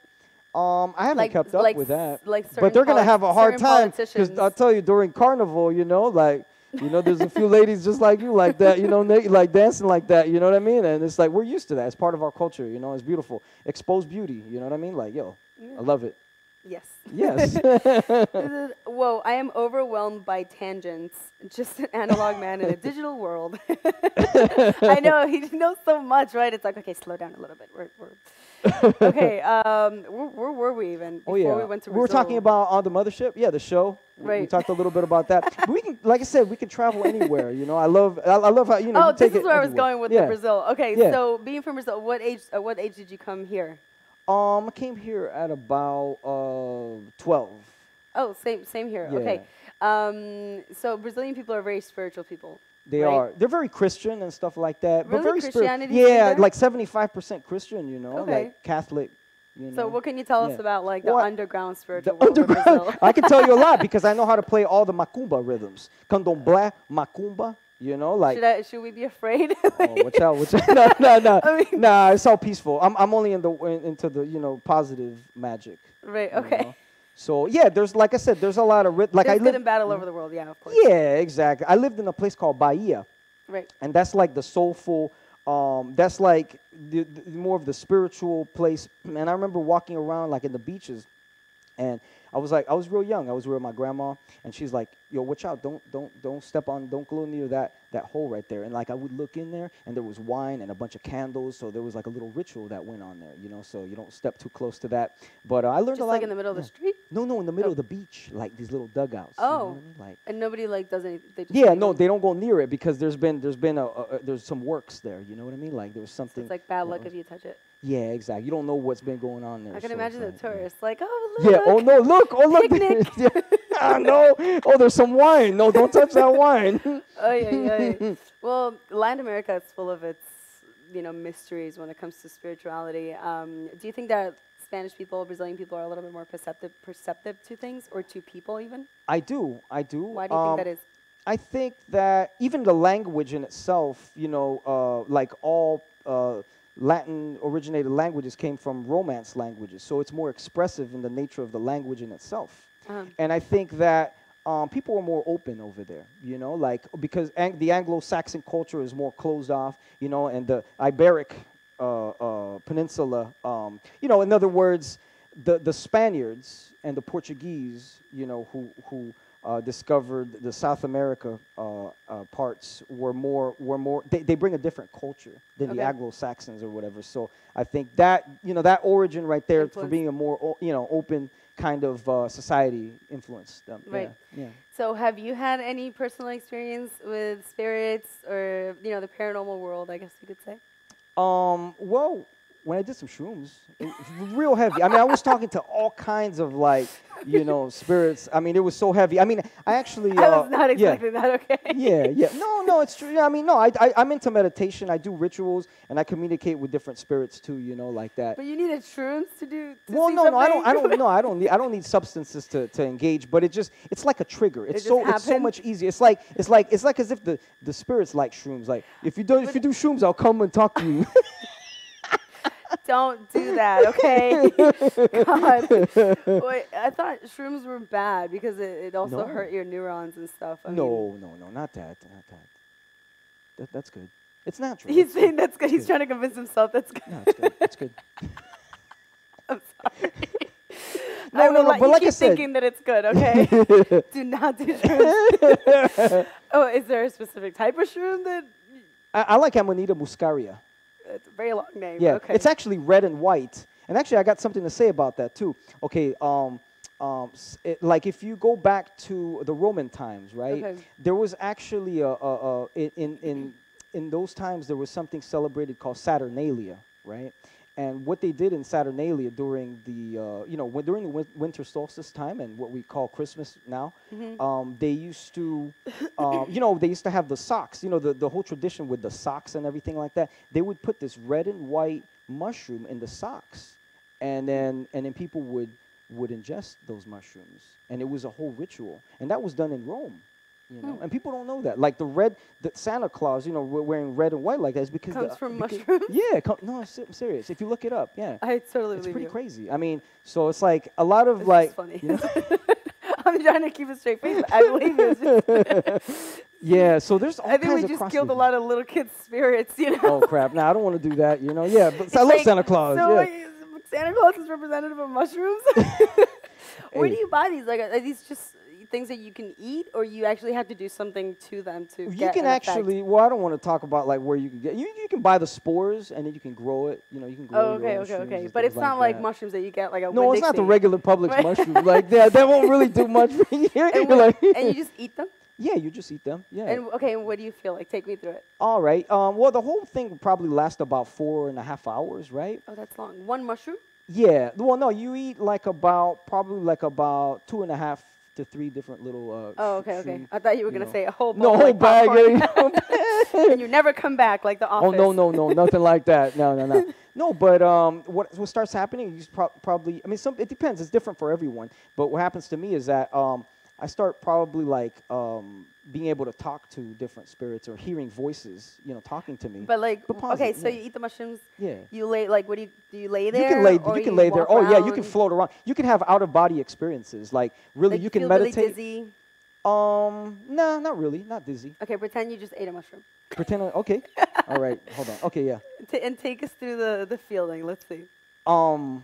Um, I haven't Like- kept up like with that. like but they're gonna have a hard time because. I'll tell you during carnival, you know, like you know, there's a few ladies just like you, like that, you know, like dancing like that. You know what I mean? And it's like we're used to that. It's part of our culture. You know, it's beautiful. Exposed beauty. You know what I mean? Like yo, I love it. Yes. Yes. Is- Whoa, I am overwhelmed by tangents. Just an analog man in a digital world. I know, he knows so much, right? It's like, okay, slow down a little bit. We're, we're okay, um, where, where were we even? Oh before yeah, we went to We were talking about on the mothership. Yeah, the show. We- We talked a little bit about that. But we can, like I said, we can travel anywhere. You know, I love, I, I love how you know. Oh, you this is where I was going with yeah. the Brazil. Okay, Yeah. so being from Brazil, what age? At what age did you come here? Um, I came here at about uh, 12. Oh, same, same here. Okay. Um, so Brazilian people are very spiritual people. They right? are. They're very Christian and stuff like that. Really? But very Christianity Yeah, like 75% Christian, you know, Okay. like Catholic. You know. So what can you tell us Yeah. about like the underground the spiritual world underground. I can tell you a lot because I know how to play all the macumba rhythms. Candomblé, macumba, you know, like. should, I, should we be afraid? Oh, watch out! Watch out! No, no, no, I mean- nah. It's all peaceful. I'm, I'm only in the into the you know positive magic. right. you Okay. know. So yeah, there's like I said, there's a lot of ri- like There's I lived. in battle over the world. Yeah, of course. Yeah, exactly. I lived in a place called Bahia, Right. and that's like the soulful. Um, that's like the, the, more of the spiritual place. And I remember walking around like in the beaches, and I was like, I was real young. I was with my grandma, and she's like, "Yo, watch out! Don't, don't, don't step on, don't go near that that hole right there." And like I would look in there, and there was wine and a bunch of candles, so there was like a little ritual that went on there, you know. So you don't step too close to that. But uh, I learned Just a lot. like in the middle of the street, no, no, in the middle Oh. of the beach, like these little dugouts. you know Oh. I mean? like. and nobody like does anything. Yeah, no, them. they don't go near it because there's been there's been a, a, a there's some works there. You know what I mean? Like there was So something. it's like bad luck was- if you touch it. Yeah, exactly. You don't know what's been going on there. I can so imagine the like, yeah. tourists like, oh look. Yeah. Oh no! Look! Oh look! Picnic. yeah. Ah, no! Oh, there's some wine. No, don't touch that wine. Oh yeah, yeah. well, Latin America is full of its, you know, mysteries when it comes to spirituality. Um, do you think that Spanish people, Brazilian people, are a little bit more perceptive, perceptive to things, or to people even? I do. I do. Why do you think that Um. I think that even the language in itself, you know, uh, like all uh, Latin originated languages came from Romance languages, so it's more expressive in the nature of the language in itself. Uh-huh. And I think that um, people are more open over there, you know, like because ang- the Anglo-Saxon culture is more closed off, you know, and the Iberic uh, uh, Peninsula, um, you know, in other words, the the Spaniards and the Portuguese, you know, who who uh, discovered the South America uh, uh, parts were more were more they, they bring a different culture than the Anglo-Saxons or whatever. So I think that you know that origin right there for being a more o- you know open kind of uh, society influenced them. Right. Yeah. So, have you had any personal experience with spirits or you know the paranormal world? I guess you could say. yeah. Um. Well, when I did some shrooms, it was real heavy. I mean, I was talking to all kinds of like you know spirits. I mean, it was so heavy. I mean, I actually. I uh, was not yeah. expecting that. Okay. yeah, yeah. No, no, it's true. Yeah, I mean, no, I, I, I'm into meditation. I do rituals, and I communicate with different spirits too. You know, like that. But you needed shrooms to do. To Well, no, no, I don't, I don't, no, I don't need, I don't need substances to, to engage. But it just, it's like a trigger. It's just so, it's so much easier. It's like, it's like, it's like as if the, the spirits like shrooms. Like, if you do, if you do shrooms, I'll come and talk to you. Don't do that, okay? God. Wait, I thought shrooms were bad because it, it also No. hurt your neurons and stuff. I mean, no, no, no, not that, not that. that that's good. It's natural. he's It's saying good. that's good. He's good. trying to convince himself that's good. No, it's good. It's good. I'm sorry. No, no, no, let but you like I said- thinking that it's good, okay? do not do shrooms. oh, is there a specific type of shroom that? I, I like Amanita muscaria. It's a very long name. Yeah, Okay. it's actually red and white. And actually, I got something to say about that too. Okay, um, um, it, like if you go back to the Roman times, right? Okay. There was actually a, a, a in, in in in those times there was something celebrated called Saturnalia, right? And what they did in Saturnalia during the uh, you know when, during the win- winter solstice time and what we call Christmas now, um, they used to um, you know they used to have the socks. You know the the whole tradition with the socks and everything like that. They would put this red and white mushroom in the socks, and then and then people would would ingest those mushrooms, and it was a whole ritual, and that was done in Rome. You Hmm. know, and people don't know that. Like the red, the Santa Claus, you know, we- wearing red and white like that is because Comes the- from because- mushrooms? Yeah, com- no, I'm serious. If you look it up, yeah, I totally it's pretty you. crazy. I mean, so it's like a lot of This like, funny. you know- I'm trying to keep a straight face. but I believe. It's yeah. So there's all I think we just killed a lot of little kids' spirits, you know. Oh crap! Now I don't want to do that. You know, yeah, but I love like- Santa Claus. So yeah. Santa Claus is representative of mushrooms. Where do you buy these? Like, are these just things that you can eat, or you actually have to do something to them to You get can an effect? actually. Well, I don't want to talk about like where you can get. You, you can buy the spores and then you can grow it. You know, you can grow. Oh, okay, okay, okay. But it's not like that. mushrooms that you get like a No, it's not the regular Publix mushroom. Like that, that won't really do much for you. And, like- and you just eat them. yeah, you just eat them. Yeah. And okay, and what do you feel like? Take me through it. All right. Um, well, the whole thing probably last about four and a half hours, right? Oh, that's long. One mushroom. Yeah. Well, no, you eat like about probably like about two and a half to three different little. Uh, Oh, okay, okay. I thought you were you gonna know. say a whole No, whole like bag. and you never come back like the office. Oh no no no nothing like that no no no no but um what what starts happening you prob- probably I mean some it depends it's different for everyone but what happens to me is that um I start probably like um being able to talk to different spirits or hearing voices you know talking to me But like, But w- okay, so yeah. you eat the mushrooms. yeah You lay like, what do you do? You lay there. you can lay or you can lay there walk oh yeah you can float around you can have out of body experiences like really Like, you can meditate Really dizzy. um no not really not dizzy Okay, pretend you just ate a mushroom. pretend okay all right hold on okay yeah T- and take us through the the feeling. Let's see. Um,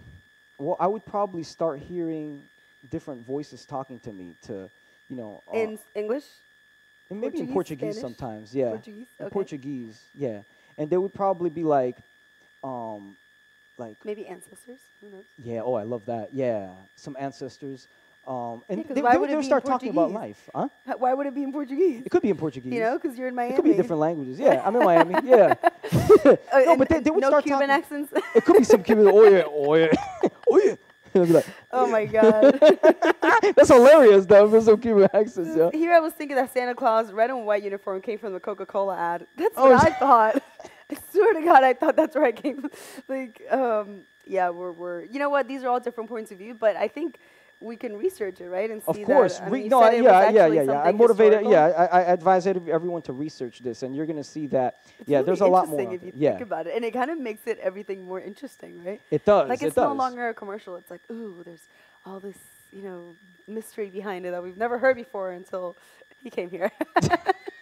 well, I would probably start hearing different voices talking to me to, you know, uh, In English. And maybe in Portuguese, Portuguese Spanish? sometimes, yeah, Portuguese. Okay. Portuguese, yeah, and they would probably be like, um, like, Maybe ancestors. Who knows? yeah, oh, I love that, yeah, some ancestors, um, and Yeah, they, why they, would they would be in start talking about life, huh? Why would it be in Portuguese? It could be in Portuguese. You know, because you're in Miami. it could be different languages. Yeah, I'm in Miami. Yeah, Uh, no, but they, they would no start Cuban talking. accents. It could be some Cuban. Oh yeah, oh yeah, oh yeah. Be like, oh my god. That's hilarious, though, for some Cuban accents, yeah. Here I was thinking that Santa Claus red and white uniform came from the Coca-Cola ad. That's Oh, what I thought. I swear to God, I thought that's where I came. from. Like, um, yeah, we're we're. You know what? These are all different points of view, but I think we can research it, right? And see Of course, That, I re- mean, no, I- it yeah, yeah, yeah, yeah. I motivated. historical. Yeah, I, I advise everyone to research this, and you're gonna see that. It's yeah, really there's a lot more. interesting if you yeah, think about it, and it kind of makes it everything more interesting, right? it does. like it it's does. no longer a commercial. It's like, ooh, there's all this, you know, mystery behind it that we've never heard before until he came here.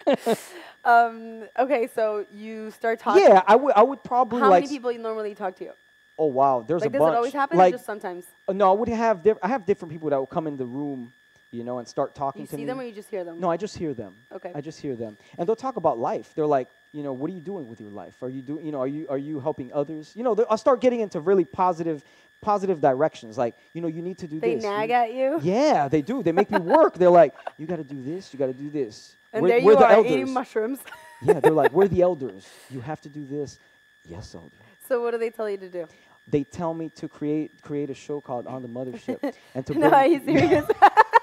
um, okay, so you start talking. Yeah, I would. I would probably How like. many people you normally talk to? Oh wow, there's like, a does bunch. it always happen like or just sometimes? uh, no, I would have diff- I have different people that will come in the room, you know, and start talking You to see them or you just hear them? no, I just hear them. Okay. I just hear them, and they'll talk about life. They're like, you know, what are you doing with your life? Are you doing, you know, are you are you helping others? You know, I'll start getting into really positive, positive directions. Like, you know, you need to do they this. They nag you- at you? Yeah, they do. They make me work. They're like, you got to do this. You got to do this. And we're, there we're you the are elders. eating mushrooms. yeah, they're like, we're the elders. You have to do this. Yes, elder. So what do they tell you to do? They tell me to create create a show called On the Mothership and to no, bring. are you serious?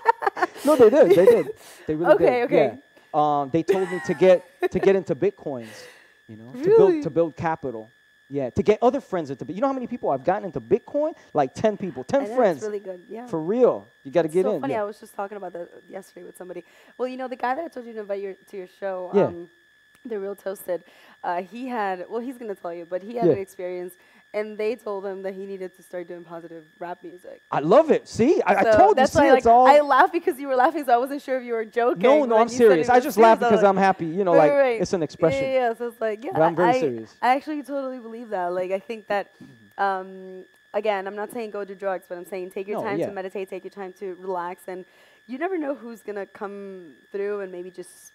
no, they did. They did. They really Okay, did. okay. Okay. Yeah. Um, they told me to get to get into bitcoins. You know, to build to build capital. Yeah, to get other friends into. Bi- You know how many people I've gotten into Bitcoin? Like ten people, ten I know, friends. It's really good. Yeah. For real, you got to get so in. funny. yeah. I was just talking about that yesterday with somebody. Well, you know, the guy that I told you to invite your, to your show, Yeah. um, the real toasted. Uh, he had. Well, he's gonna tell you, but he had Yeah. an experience, and they told him that he needed to start doing positive rap music. I love it. See, I, I So told you. See, why, it's all. I laughed because you were laughing, so I wasn't sure if you were joking. no, no, I'm serious. I just laugh because like, I'm happy. You know, Right, like right. it's an expression. Yeah, yeah, yeah. So it's like, yeah, But I'm very I, serious. I actually totally believe that. Like, I think that, um, again, I'm not saying go do drugs, but I'm saying take your No, time yeah. to meditate, take your time to relax, and you never know who's gonna come through and maybe just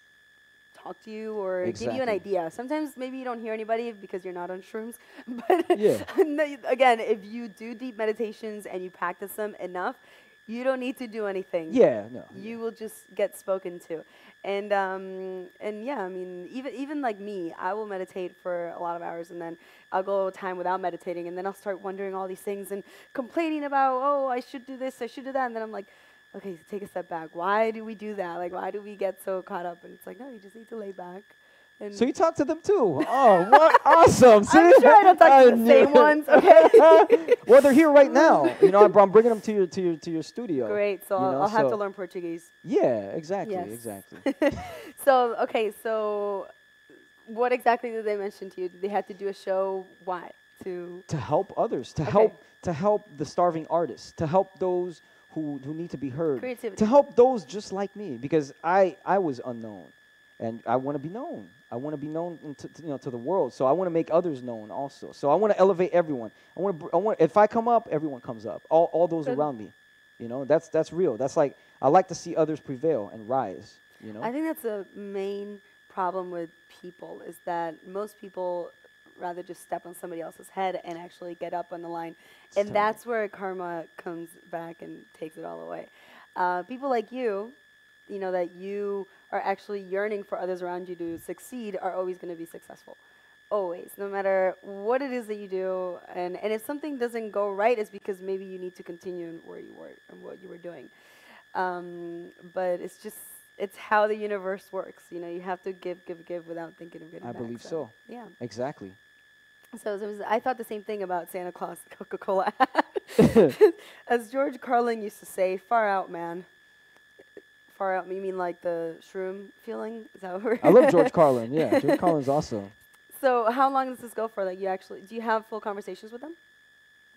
talk to you or give you an idea. Sometimes maybe you don't hear anybody because you're not on shrooms, but Yeah. again, if you do deep meditations and you practice them enough, you don't need to do anything Yeah, no. you will just get spoken to and um and yeah i mean even even like me i will meditate for a lot of hours and then i'll go a time without meditating and then i'll start wondering all these things and complaining about oh i should do this i should do that and then i'm like okay take a step back why do we do that like why do we get so caught up and it's like no you just need to lay back and So you talk to them too? Oh, what awesome! See? i'm sure i don't talk to the same ones okay well, they're here right now. You know, I'm I'm bringing them to your to your to your studio. great so I'll, know, I'll have to learn portuguese Yeah, exactly, Yes. exactly. so okay, so what exactly did they mention to you? Did they have to do a show? Why? To to help others, to Okay. help to help the starving artists, to help those who who need to be heard, Creativity. to help those just like me because I I was unknown, and I want to be known. I want to be known to, you know to the world. So I want to make others known also. So I want to elevate everyone. I want to I want if I come up, everyone comes up. All all those Good. around me. You know, that's that's real. That's like I like to see others prevail and rise. You know. I think that's the main problem with people is that most people rather just step on somebody else's head and actually get up on the line, It's and terrible. that's where karma comes back and takes it all away. Uh, people like you, you know, that you are actually yearning for others around you to succeed, are always going to be successful. Always, no matter what it is that you do, and, and if something doesn't go right, it's because maybe you need to continue in where you were and what you were doing. Um, but it's just it's how the universe works. You know, you have to give, give, give without thinking of getting I back. believe so. Yeah. Exactly. So it was, I thought the same thing about Santa Claus Coca Cola. As George Carlin used to say, "Far out, man." Far out. You mean like the shroom feeling? Is that what we're I love George Carlin. Yeah, George Carlin's awesome. So how long does this go for? Like you actually do you have full conversations with them,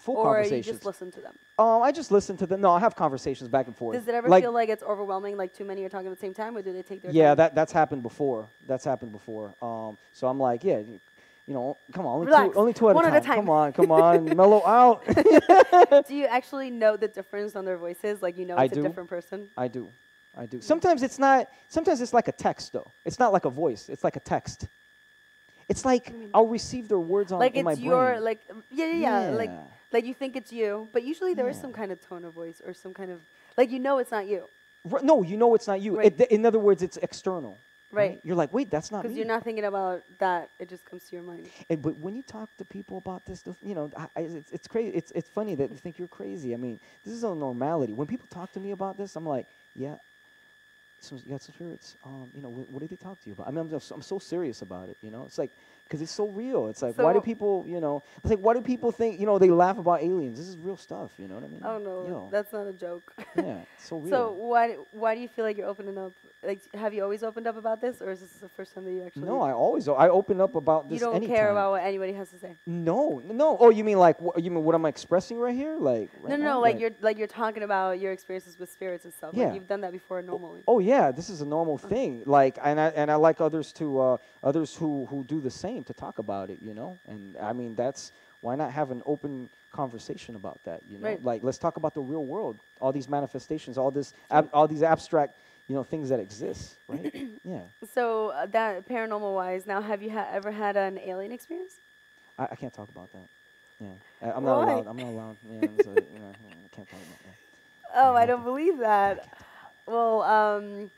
Full conversations? or you just listen to them? Um, I just listen to them. No, I have conversations back and forth. Does it ever like, feel like it's overwhelming? Like too many are talking at the same time, or do they take their Yeah, time? that that's happened before. That's happened before. Um, so I'm like, yeah, you, know, come on, only Relax. two, only two at One a at time. a time. Come on, come on, mellow out. do you actually know the difference on their voices? Like you know I it's do. a different person. I do, I do. Mm. Sometimes it's not. Sometimes it's like a text though. It's not like a voice. It's like a text. It's like I'll receive their words on like in my it's your like yeah, yeah yeah like like you think it's you, but usually there is Yeah. some kind of tone of voice or some kind of like you know it's not you, no, you know it's not you. Right. It, in other words, it's external. Right? You're like, wait, that's not Because you're not thinking about that; it just comes to your mind. And but when you talk to people about this stuff, you know, I, I, it's, it's crazy. It's it's funny that you think you're crazy. I mean, this is a normality. When people talk to me about this, I'm like, yeah, some, you got some spirits. Um, you know, what, what did they talk to you about? I mean, I'm just, I'm so serious about it. You know, it's like because it's so real. It's like, why do people, you know, it's like, why do people think, you know, they laugh about aliens? This is real stuff. You know what I mean? Oh no, Yo, that's not a joke. yeah, it's so real. so why why do you feel like you're opening up? Like, have you always opened up about this, or is this the first time that you actually? no, I always I open up about this you don't anytime. care about what anybody has to say. No, no. Oh, you mean like what? You mean what am I'm expressing right here? Like No, right no, now? no. Like you're like you're talking about your experiences with spirits and stuff. Yeah. Like you've done that before normally. Oh yeah, this is a normal thing. Like, and I and I like others to uh, others who who do the same. To talk about it, you know. And I mean, that's why not have an open conversation about that, you know? Right. Like, let's talk about the real world, all these manifestations, all this, ab- all these abstract, you know, things that exist, right? yeah. So uh, that paranormal wise, now have you ha- ever had an alien experience? I, I can't talk about that. Yeah, I, I'm not allowed. I'm not allowed. Yeah, so, you know, I can't talk about that. Oh, I don't believe that. Well, um,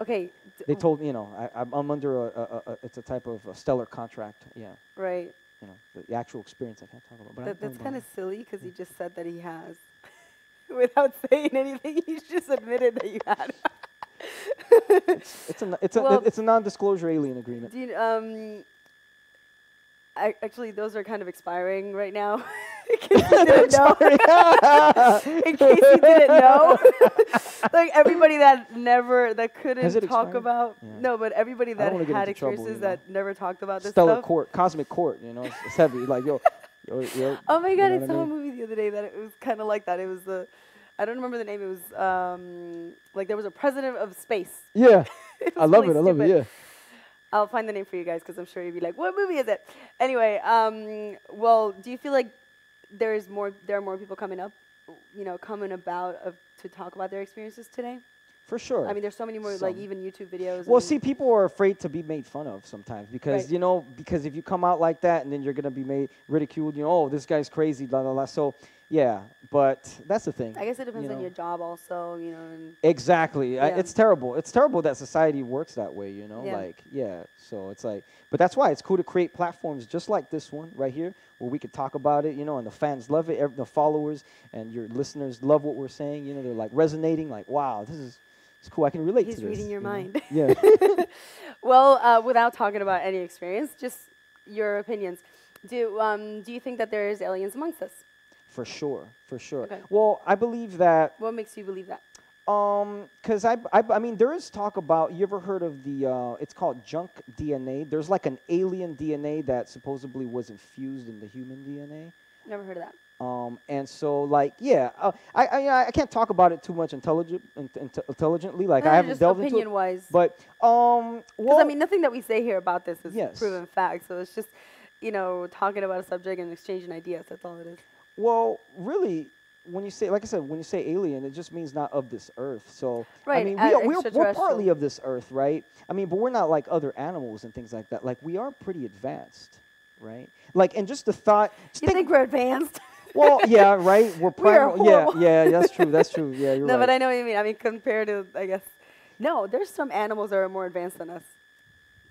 okay, They told me, you know I, I'm- I'm under a, a, a it's a type of a stellar contract. Yeah, right. you know the, the actual experience I can't talk about. But That, that's kind of silly because he just said that he has. Without saying anything, he's just admitted that you had. it. it's a it's a well- it's a non-disclosure alien agreement. Do you, um, I, actually, those are kind of expiring right now. in case you didn't know. in case you didn't know, like everybody that never that couldn't talk expired? about Yeah. no, but everybody that had into trouble, experiences you know. that never talked about this Stellar stuff. court, cosmic court. You know, it's, it's heavy. Like yo, yo, yo. Oh my you god, know I saw a mean? movie the other day that it was kind of like that. It was the, I don't remember the name. It was um, like there was a president of space. Yeah, I love really it. I love it. Yeah. I'll find the name for you guys because I'm sure you'd be like, what movie is it? Anyway, um, well, do you feel like there's more, there are more people coming up, you know, coming about of, to talk about their experiences today? For sure. I mean, there's so many more, like even YouTube videos. Well, see, people are afraid to be made fun of sometimes because Right. you know because if you come out like that and then you're gonna be made ridiculed, you know, oh, this guy's crazy, blah blah blah. So yeah, but that's the thing. I guess it depends you on your job also, you know, and Exactly. I, it's terrible. It's terrible that society works that way, you know? Yeah. Like, yeah. So it's like, but that's why it's cool to create platforms just like this one right here where we could talk about it, you know, and the fans love it. The followers and your listeners love what we're saying. You know, they're like resonating, like, wow, this is it's cool. I can relate he's to this. reading your you know? mind. Yeah. well, uh, without talking about any experience, just your opinions. Do um, do you think that there is aliens amongst us? For sure. For sure. Okay. Well, I believe that What makes you believe that? Um, cause I, I, I mean, there is talk about. You ever heard of the? Uh, it's called junk DNA. There's like an alien DNA that supposedly was infused in the human DNA. Never heard of that. Um, and so like, yeah, uh, I, I, I can't talk about it too much intelligent, in, inte- intelligently. Like No, I haven't delved into opinion it. wise. But um, Because well, I mean, nothing that we say here about this is Yes. proven fact. So it's just, you know, talking about a subject and exchanging ideas. That's all it is. Well, really. When you say, like I said, when you say alien, it just means not of this earth. So I mean, we are, we're, we're partly of this earth, right? I mean, but we're not like other animals and things like that. Like we are pretty advanced, right? Like, and just the thought. just You think we're advanced? well, yeah, right. We're We primal. yeah, yeah, that's true. That's true. Yeah, you're no, right. but I know what you mean. I mean, compared to, I guess, no, there's some animals that are more advanced than us.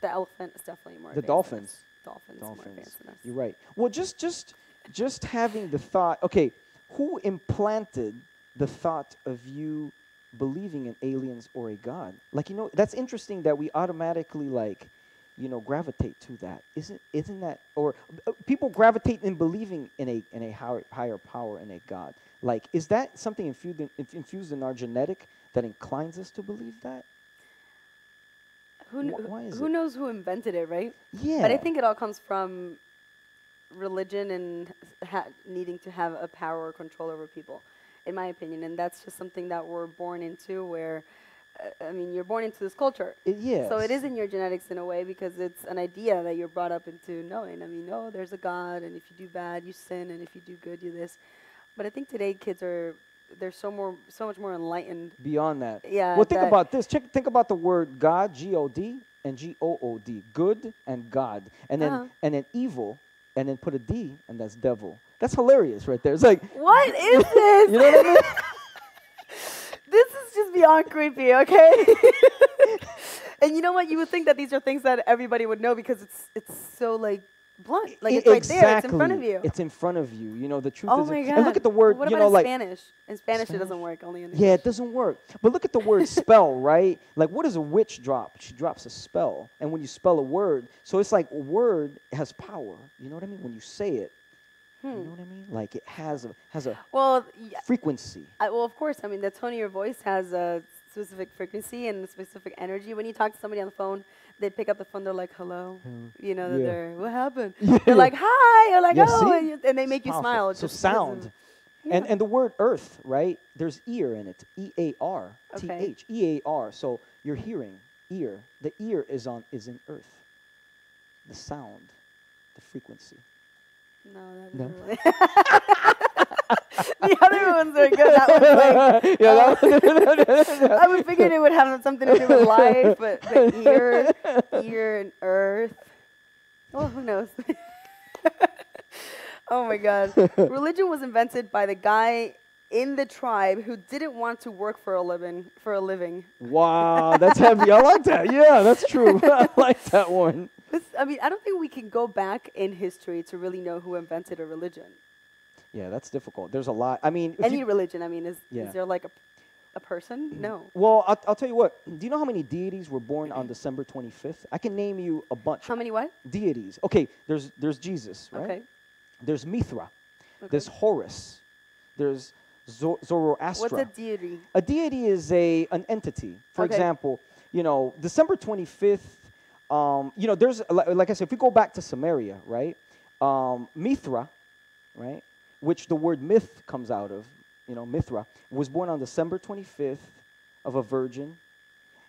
The elephant is definitely more The advanced than us. dolphins. Dolphins, more Dolphins. advanced than us. You're right. Well, just just just having the thought. Okay, who implanted the thought of you believing in aliens or a god? Like you know, that's interesting that we automatically like, you know, gravitate to that. Isn't isn't that or uh, people gravitate in believing in a in a higher higher power in a god? Like, is that something infused in, infused in our genetic that inclines us to believe that? Who, kn- Wh- who it? knows who invented it, right? Yeah. But I think it all comes from religion and ha- needing to have a power or control over people, in my opinion. And that's just something that we're born into where, uh, I mean, you're born into this culture. It, yes. So it is in your genetics in a way because it's an idea that you're brought up into knowing. I mean, no, there's a God, and if you do bad, you sin, and if you do good, you this. But I think today kids are they're so more so much more enlightened. beyond that. Yeah. well, think about this. Check, think about the word God, G O D, and G O O D. Good and God, and then Uh-huh. and then evil, and then put a D, and that's devil. That's hilarious, right there. It's like What is this? you know what I mean? this is just beyond creepy, okay? and you know what? You would think that these are things that everybody would know because it's it's so like blunt, like it's right there, it's in front of you. It's in front of you. You know the truth oh is. my god! And look at the word. What you about know, in like Spanish? In Spanish, it doesn't work. Only in English. yeah, it doesn't work. But look at the word spell, right? Like, what does a witch drop? She drops a spell, and when you spell a word, so it's like a word has power. You know what I mean? When you say it, you Hmm. know what I mean? Like it has a has a Well, yeah, frequency. I, well, of course. I mean, the tone of your voice has a specific frequency and a specific energy. When you talk to somebody on the phone, they pick up the phone. They're like, "Hello," you know. Yeah. They're, "What happened?" They're like, "Hi," or like, Yeah, "Oh," and, you, and they make you Powerful. smile. So just because of- sound. And and the word earth, right? There's ear in it. E A R T. H. E A R. So you're hearing ear. The ear is on is in earth. the sound, the frequency. No, that No. really. the other ones are good. That one's like, yeah, uh, that, I would figured it would have something to do with life, but the ear, ear and earth. Well, who knows? oh my God. Religion was invented by the guy in the tribe who didn't want to work for a living. For a living. wow, that's heavy. I like that. Yeah, that's true. I like that one. This, I mean, I don't think we can go back in history to really know who invented a religion. Yeah, that's difficult. There's a lot. I mean, Any you- religion. I mean, is, Yeah. is there like a, a person? No. well, I'll, I'll tell you what. Do you know how many deities were born on December 25th? I can name you a bunch. How many what? deities. Okay, there's there's Jesus, right? Okay. There's Mithra. okay. There's Horus. There's Zo- Zoroaster. What's a deity? a deity is a an entity. For Okay. example, you know, December 25th. Um, you know, there's li- like I said, if we go back to Samaria, right? Um, Mithra, right, which the word myth comes out of. You know, Mithra was born on December 25th of a virgin.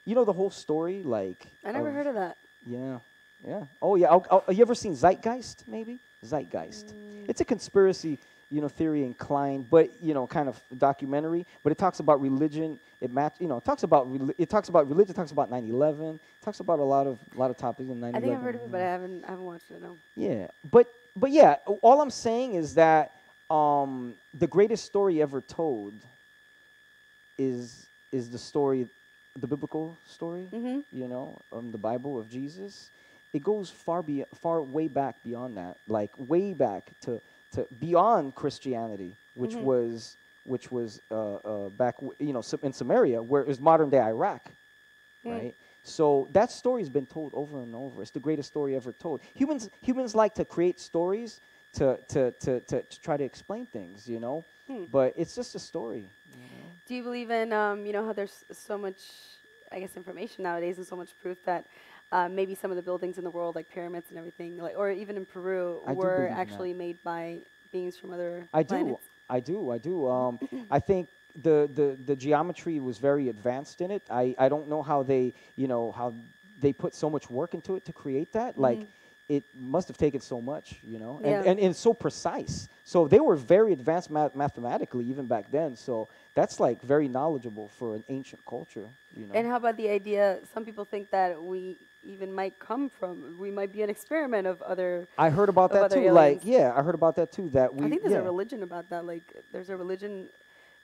You know the whole story, like. I never of- heard of that. yeah, yeah. Oh, yeah. I'll, I'll, you ever seen Zeitgeist? Maybe Zeitgeist. Mm. It's a conspiracy, you know, theory inclined, but you know, kind of documentary. But it talks about religion. It match, you know, it talks about reli- it talks about religion. Talks about 9/11. It Talks about a lot of a lot of topics in 9/11. I think I've heard of it, but I haven't I haven't watched it. No. Yeah, but but yeah, all I'm saying is that um, the greatest story ever told is is the story, the biblical story Mm-hmm. you know, um, the Bible of Jesus, it goes far be far way back beyond that, like way back to to beyond Christianity, which Mhm. was which was uh, uh, back w- you know in Samaria, where it was modern day Iraq, Mm. right? So that story has been told over and over. It's the greatest story ever told. Humans humans like to create stories to to to to, try to explain things, you know, Hmm. but it's just a story. You know? Do you believe in um, you know how there's so much I guess information nowadays and so much proof that uh, maybe some of the buildings in the world like pyramids and everything like or even in Peru I were actually made by beings from other I do. I do. I do. Um, I think the, the, the geometry was very advanced in it. I, I don't know how they, you know, how they put so much work into it to create that. Like, Mhm. It must have taken so much, you know, and, Yeah. and, and so precise. So they were very advanced math- mathematically even back then. So that's like very knowledgeable for an ancient culture, you know. And how about the idea? Some people think that we even might come from we might be an experiment of other. I heard about that too. Like, yeah, I heard about that too. That we, I think there's yeah. a religion about that. Like there's a religion.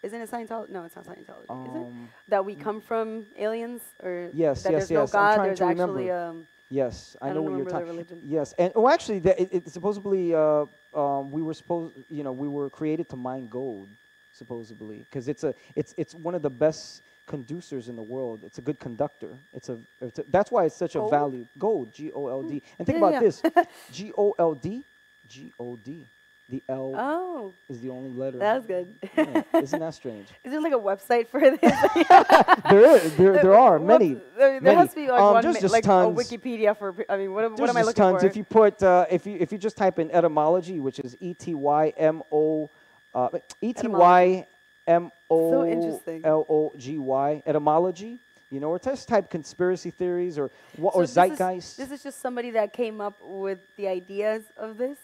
Isn't it Scientology? No, it's not Scientology. is it? Um, That we come from aliens, or Yes, that yes, there's no yes. I'm God. There's to actually remember. um, Yes, I, I know what you're talking. religion. Yes, and oh, actually, it, it supposedly uh, um, we were supposed, you know, we were created to mine gold, supposedly, because it's a, it's, it's one of the best conducers in the world. It's a good conductor. It's a, it's a that's why it's such a value. Gold, G O L D. And think Yeah, about yeah. this, G O L D, G O D. The L oh, is the only letter. that's good. Yeah, isn't that strange? Is there like a website for this? there is, there, there are many. There, there many. has to be like Um, one, just like tons. a Wikipedia for. I mean, what, am- what am I just looking tons. for? If you put uh, if you if you just type in etymology, which is E T Y M O uh, E T Y M O interesting. L O G Y etymology, you know, or just type conspiracy theories or what So or this is- zeitgeist. This is just somebody that came up with the ideas of this,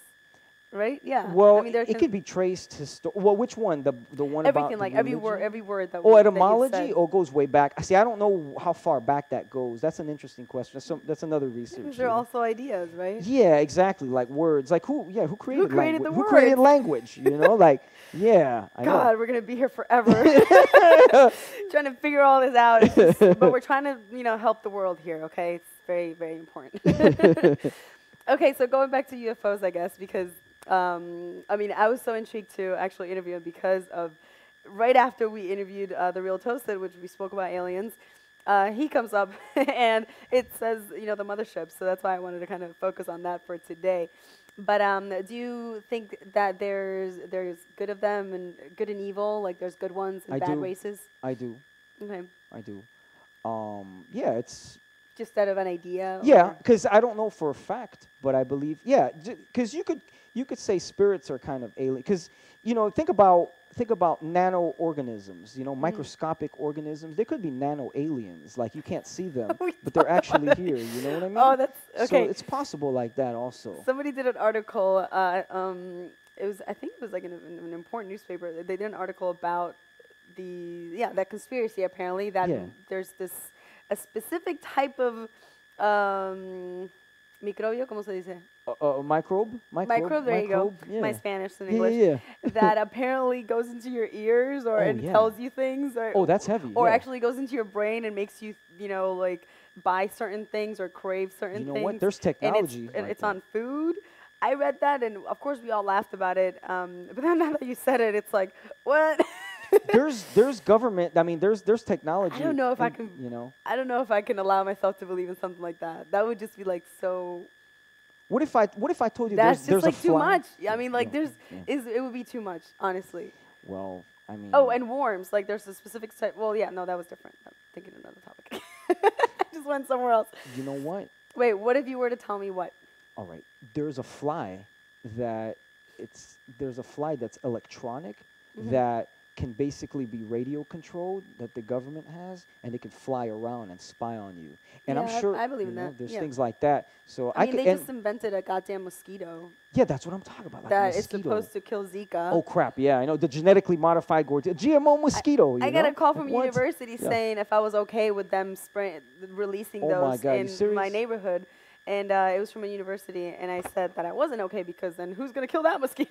right? Yeah. well, I mean, it could be traced histo- Well, which one? The the one about everything the like every word, every word that. Oh, we- etymology? Oh, goes way back. See, I don't know how far back that goes. That's an interesting question. That's, some, that's another research. Because they're also ideas, right? Yeah, exactly. Like words. Like who? Yeah, who created, Who created language? the Who created language? You know, like yeah. I know. God, we're gonna be here forever, trying to figure all this out. Just- but we're trying to, you know, help the world here. Okay, it's very, very important. okay, so going back to UFOs, I guess, because um, I mean, I was so intrigued to actually interview him because of right after we interviewed uh, the real Toasted, which we spoke about aliens. Uh, he comes up and it says, you know, the mothership. So that's why I wanted to kind of focus on that for today. But um, do you think that there's there's good of them and good and evil? Like there's good ones and I bad do. races? I do. Okay. I do. Um, yeah, it's just out of an idea. Yeah, because I don't know for a fact, but I believe yeah, because you could you could say spirits are kind of alien. Because you know, think about think about nano organisms. You know, Mm-hmm. microscopic organisms. They could be nano aliens. Like you can't see them, but they're actually here. You know what I mean? Oh, that's So okay. it's possible like that also. Somebody did an article. Uh, um, it was, I think, it was like an, an important newspaper. They did an article about the yeah that conspiracy. Apparently, that Yeah. there's this a specific type of um, microbio. ¿Cómo se dice? A, a microbe, microbe, Microbe. There you go. Yeah. My Spanish and English. yeah, yeah. that apparently goes into your ears or Oh, and yeah. tells you things or Oh, that's heavy. or yeah. actually goes into your brain and makes you you know like buy certain things or crave certain things. you know things what? There's and it's, technology. and it's that. on food i read that and of course we all laughed about it um, but then now that you said it it's like what there's there's government. I mean, there's there's technology. I don't know if I can- You know, i don't know if i can allow myself to believe in something like that that would just be like so what if I what if I told you that's there's just there's like too much i mean like Yeah, there's yeah. is it would be too much honestly Well, I mean. oh and worms like there's a specific type well yeah no that was different i'm thinking another topic i just went somewhere else you know what? wait what if you were to tell me what All right, there's a fly that it's there's a fly that's electronic Mhm. that can basically be radio controlled that the government has, and it can fly around and spy on you. And Yeah, I'm sure I believe you know, that, There's yeah. things like that. So I, I, mean, they just invented a goddamn mosquito yeah, that's what I'm talking about. Like that is supposed to kill Zika. Oh crap! Yeah, I know the genetically modified GMO mosquito. you I got a call Like from what? university Yeah. saying if I was okay with them spray, releasing Oh my those God, in my neighborhood. And uh, it was from a university, and I said that I wasn't okay because then who's gonna kill that mosquito?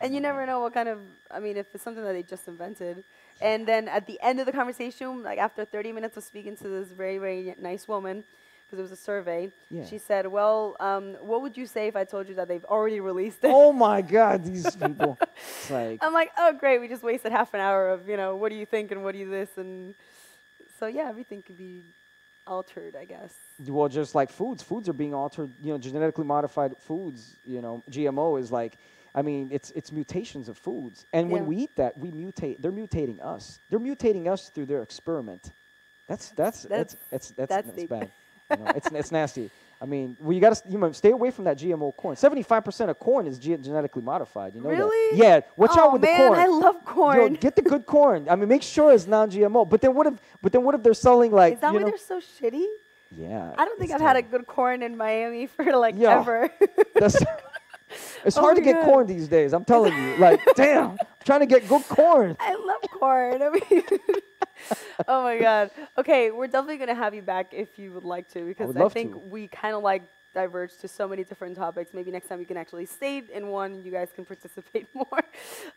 and you never know what kind of, I mean, if it's something that they just invented. And then at the end of the conversation, like after 30 minutes of speaking to this very, very nice woman, because it was a survey, Yeah. she said, "Well, um, what would you say if I told you that they've already released it?" Oh my God, these people! It's like I'm like, oh great, we just wasted half an hour of you know what do you think and what do you this and so yeah, everything could be altered, I guess. Well, just like foods, foods are being altered. You know, genetically modified foods. You know, GMO is like, I mean, it's it's mutations of foods, and when Yeah. we eat that, we mutate. They're mutating us. They're mutating us through their experiment. That's that's that's That's- that's that's, that's that's, bad. You know, it's it's nasty. I mean, well, you got to you know, stay away from that GMO corn. Seventy-five percent of corn is ge- genetically modified. You know Really? that? Yeah. Watch oh out with man, the corn. I love Yo, corn. get the good corn. I mean, make sure it's non-GMO. But then what if? But then what if they're selling like? Is that you why know, they're so shitty? yeah. I don't think I've had a good corn in Miami for like ever. That's, it's Oh hard to get God. corn these days. I'm telling you. Like, damn, I'm trying to get good corn. I love corn. I mean, oh my god. Okay, we're definitely gonna have you back if you would like to because would I, think to. we kind of like diverge to so many different topics. Maybe next time you can actually stay in one, you guys can participate more.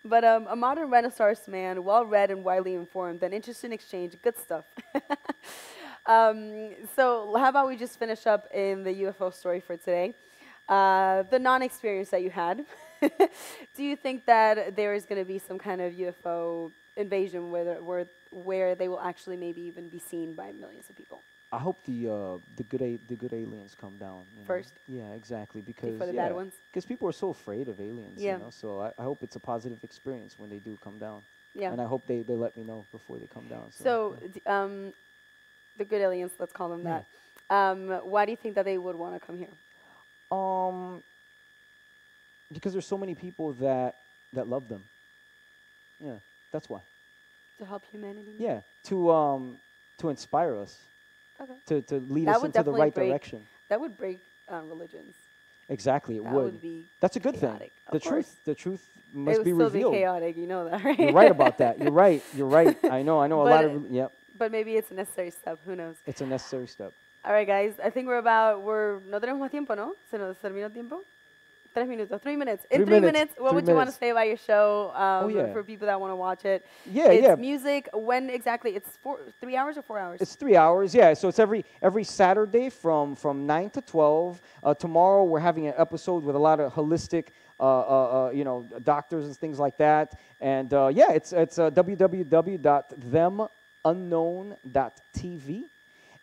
But um, a modern Renaissance man, well read and widely informed, an interesting exchange, good stuff. um, so how about we just finish up in the UFO story for today? Uh, the non-experience that you had. Do you think that there is going to be some kind of UFO invasion where, where where they will actually maybe even be seen by millions of people I hope the uh, the good a- the good aliens come down you know? First. Yeah, exactly. Because before the yeah, bad ones? Because people are so afraid of aliens. Yeah. You know? So I, I hope it's a positive experience when they do come down. Yeah. And I hope they, they let me know before they come down. So, So, yeah. d- um, the good aliens, let's call them Yeah. that. Um, why do you think that they would want to come here? Um, because there's so many people that that love them. Yeah, that's why. To help humanity? Yeah, to um to inspire us, Okay. to to lead That us would into the right break direction. That would break uh, religions. Exactly, it That would. would be. That's a good chaotic, thing. The of truth, course. the truth it must would be still revealed. be chaotic. You know that, right? You're right about that. You're right. You're right. I know. I know. A lot of. Yep. But maybe it's a necessary step. Who knows? It's a necessary step. All right, guys. I think we're about. We're no tenemos más tiempo, ¿no? Se nos terminó tiempo. Tres minutos. Three minutes. In Three three minutes, minutes, what three would you want to say about your show? Um, Oh, yeah. For people that want to watch it. Yeah, it's yeah. music. When exactly? It's four, three hours or four hours? It's three hours, yeah. So it's every every Saturday from from nine to twelve. Uh, tomorrow we're having an episode with a lot of holistic, uh, uh, uh, you know, doctors and things like that. And uh, yeah, it's it's uh, www.themunknown.tv.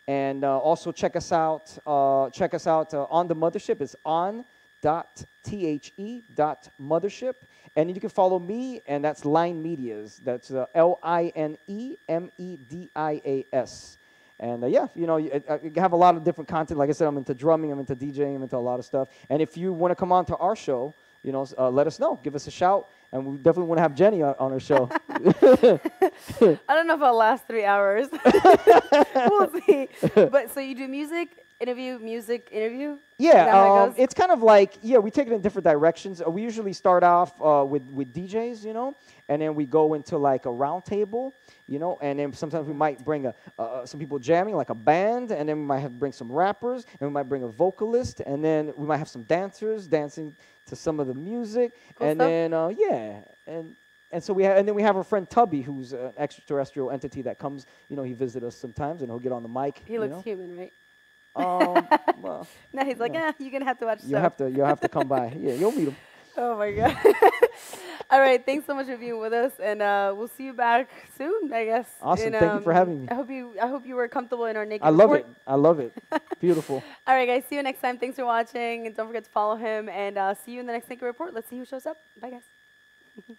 And uh, also check us out. Uh, check us out uh, on the mothership. It's on dot the dot mothership and you can follow me and that's line medias that's uh, l-i-n-e-m-e-d-i-a-s And uh, yeah, you know, you, uh, you have a lot of different content. Like I said, I'm into drumming, I'm into DJing, I'm into a lot of stuff. And if you want to come on to our show, you know, uh, let us know. Give us a shout, and we definitely want to have Jenny on, on our show. I don't know if I'll last three hours. we'll see. But so you do music, interview, music, interview? Yeah, how it um, it's kind of like yeah, we take it in different directions. Uh, we usually start off uh, with with DJs, you know, and then we go into like a round table, you know, and then sometimes we might bring a uh, some people jamming like a band, and then we might have bring some rappers, and we might bring a vocalist, and then we might have some dancers dancing to some of the music, Cool and stuff. then uh, yeah, and. And so we have, and then we have our friend Tubby, who's an extraterrestrial entity that comes. You know, he visits us sometimes, and he'll get on the mic. he looks know? human, right? Um, well, No, he's like, Yeah. eh, you're gonna have to watch. You'll have to you'll have to come by. Yeah, you'll meet him. Oh my god. All right, thanks so much for being with us, and uh, we'll see you back soon, I guess. Awesome, in, thank you for um, having me. I hope you, I hope you were comfortable in our naked. I love report. it. I love it. Beautiful. All right, guys. See you next time. Thanks for watching, and don't forget to follow him. And uh, see you in the next naked report. Let's see who shows up. Bye, guys.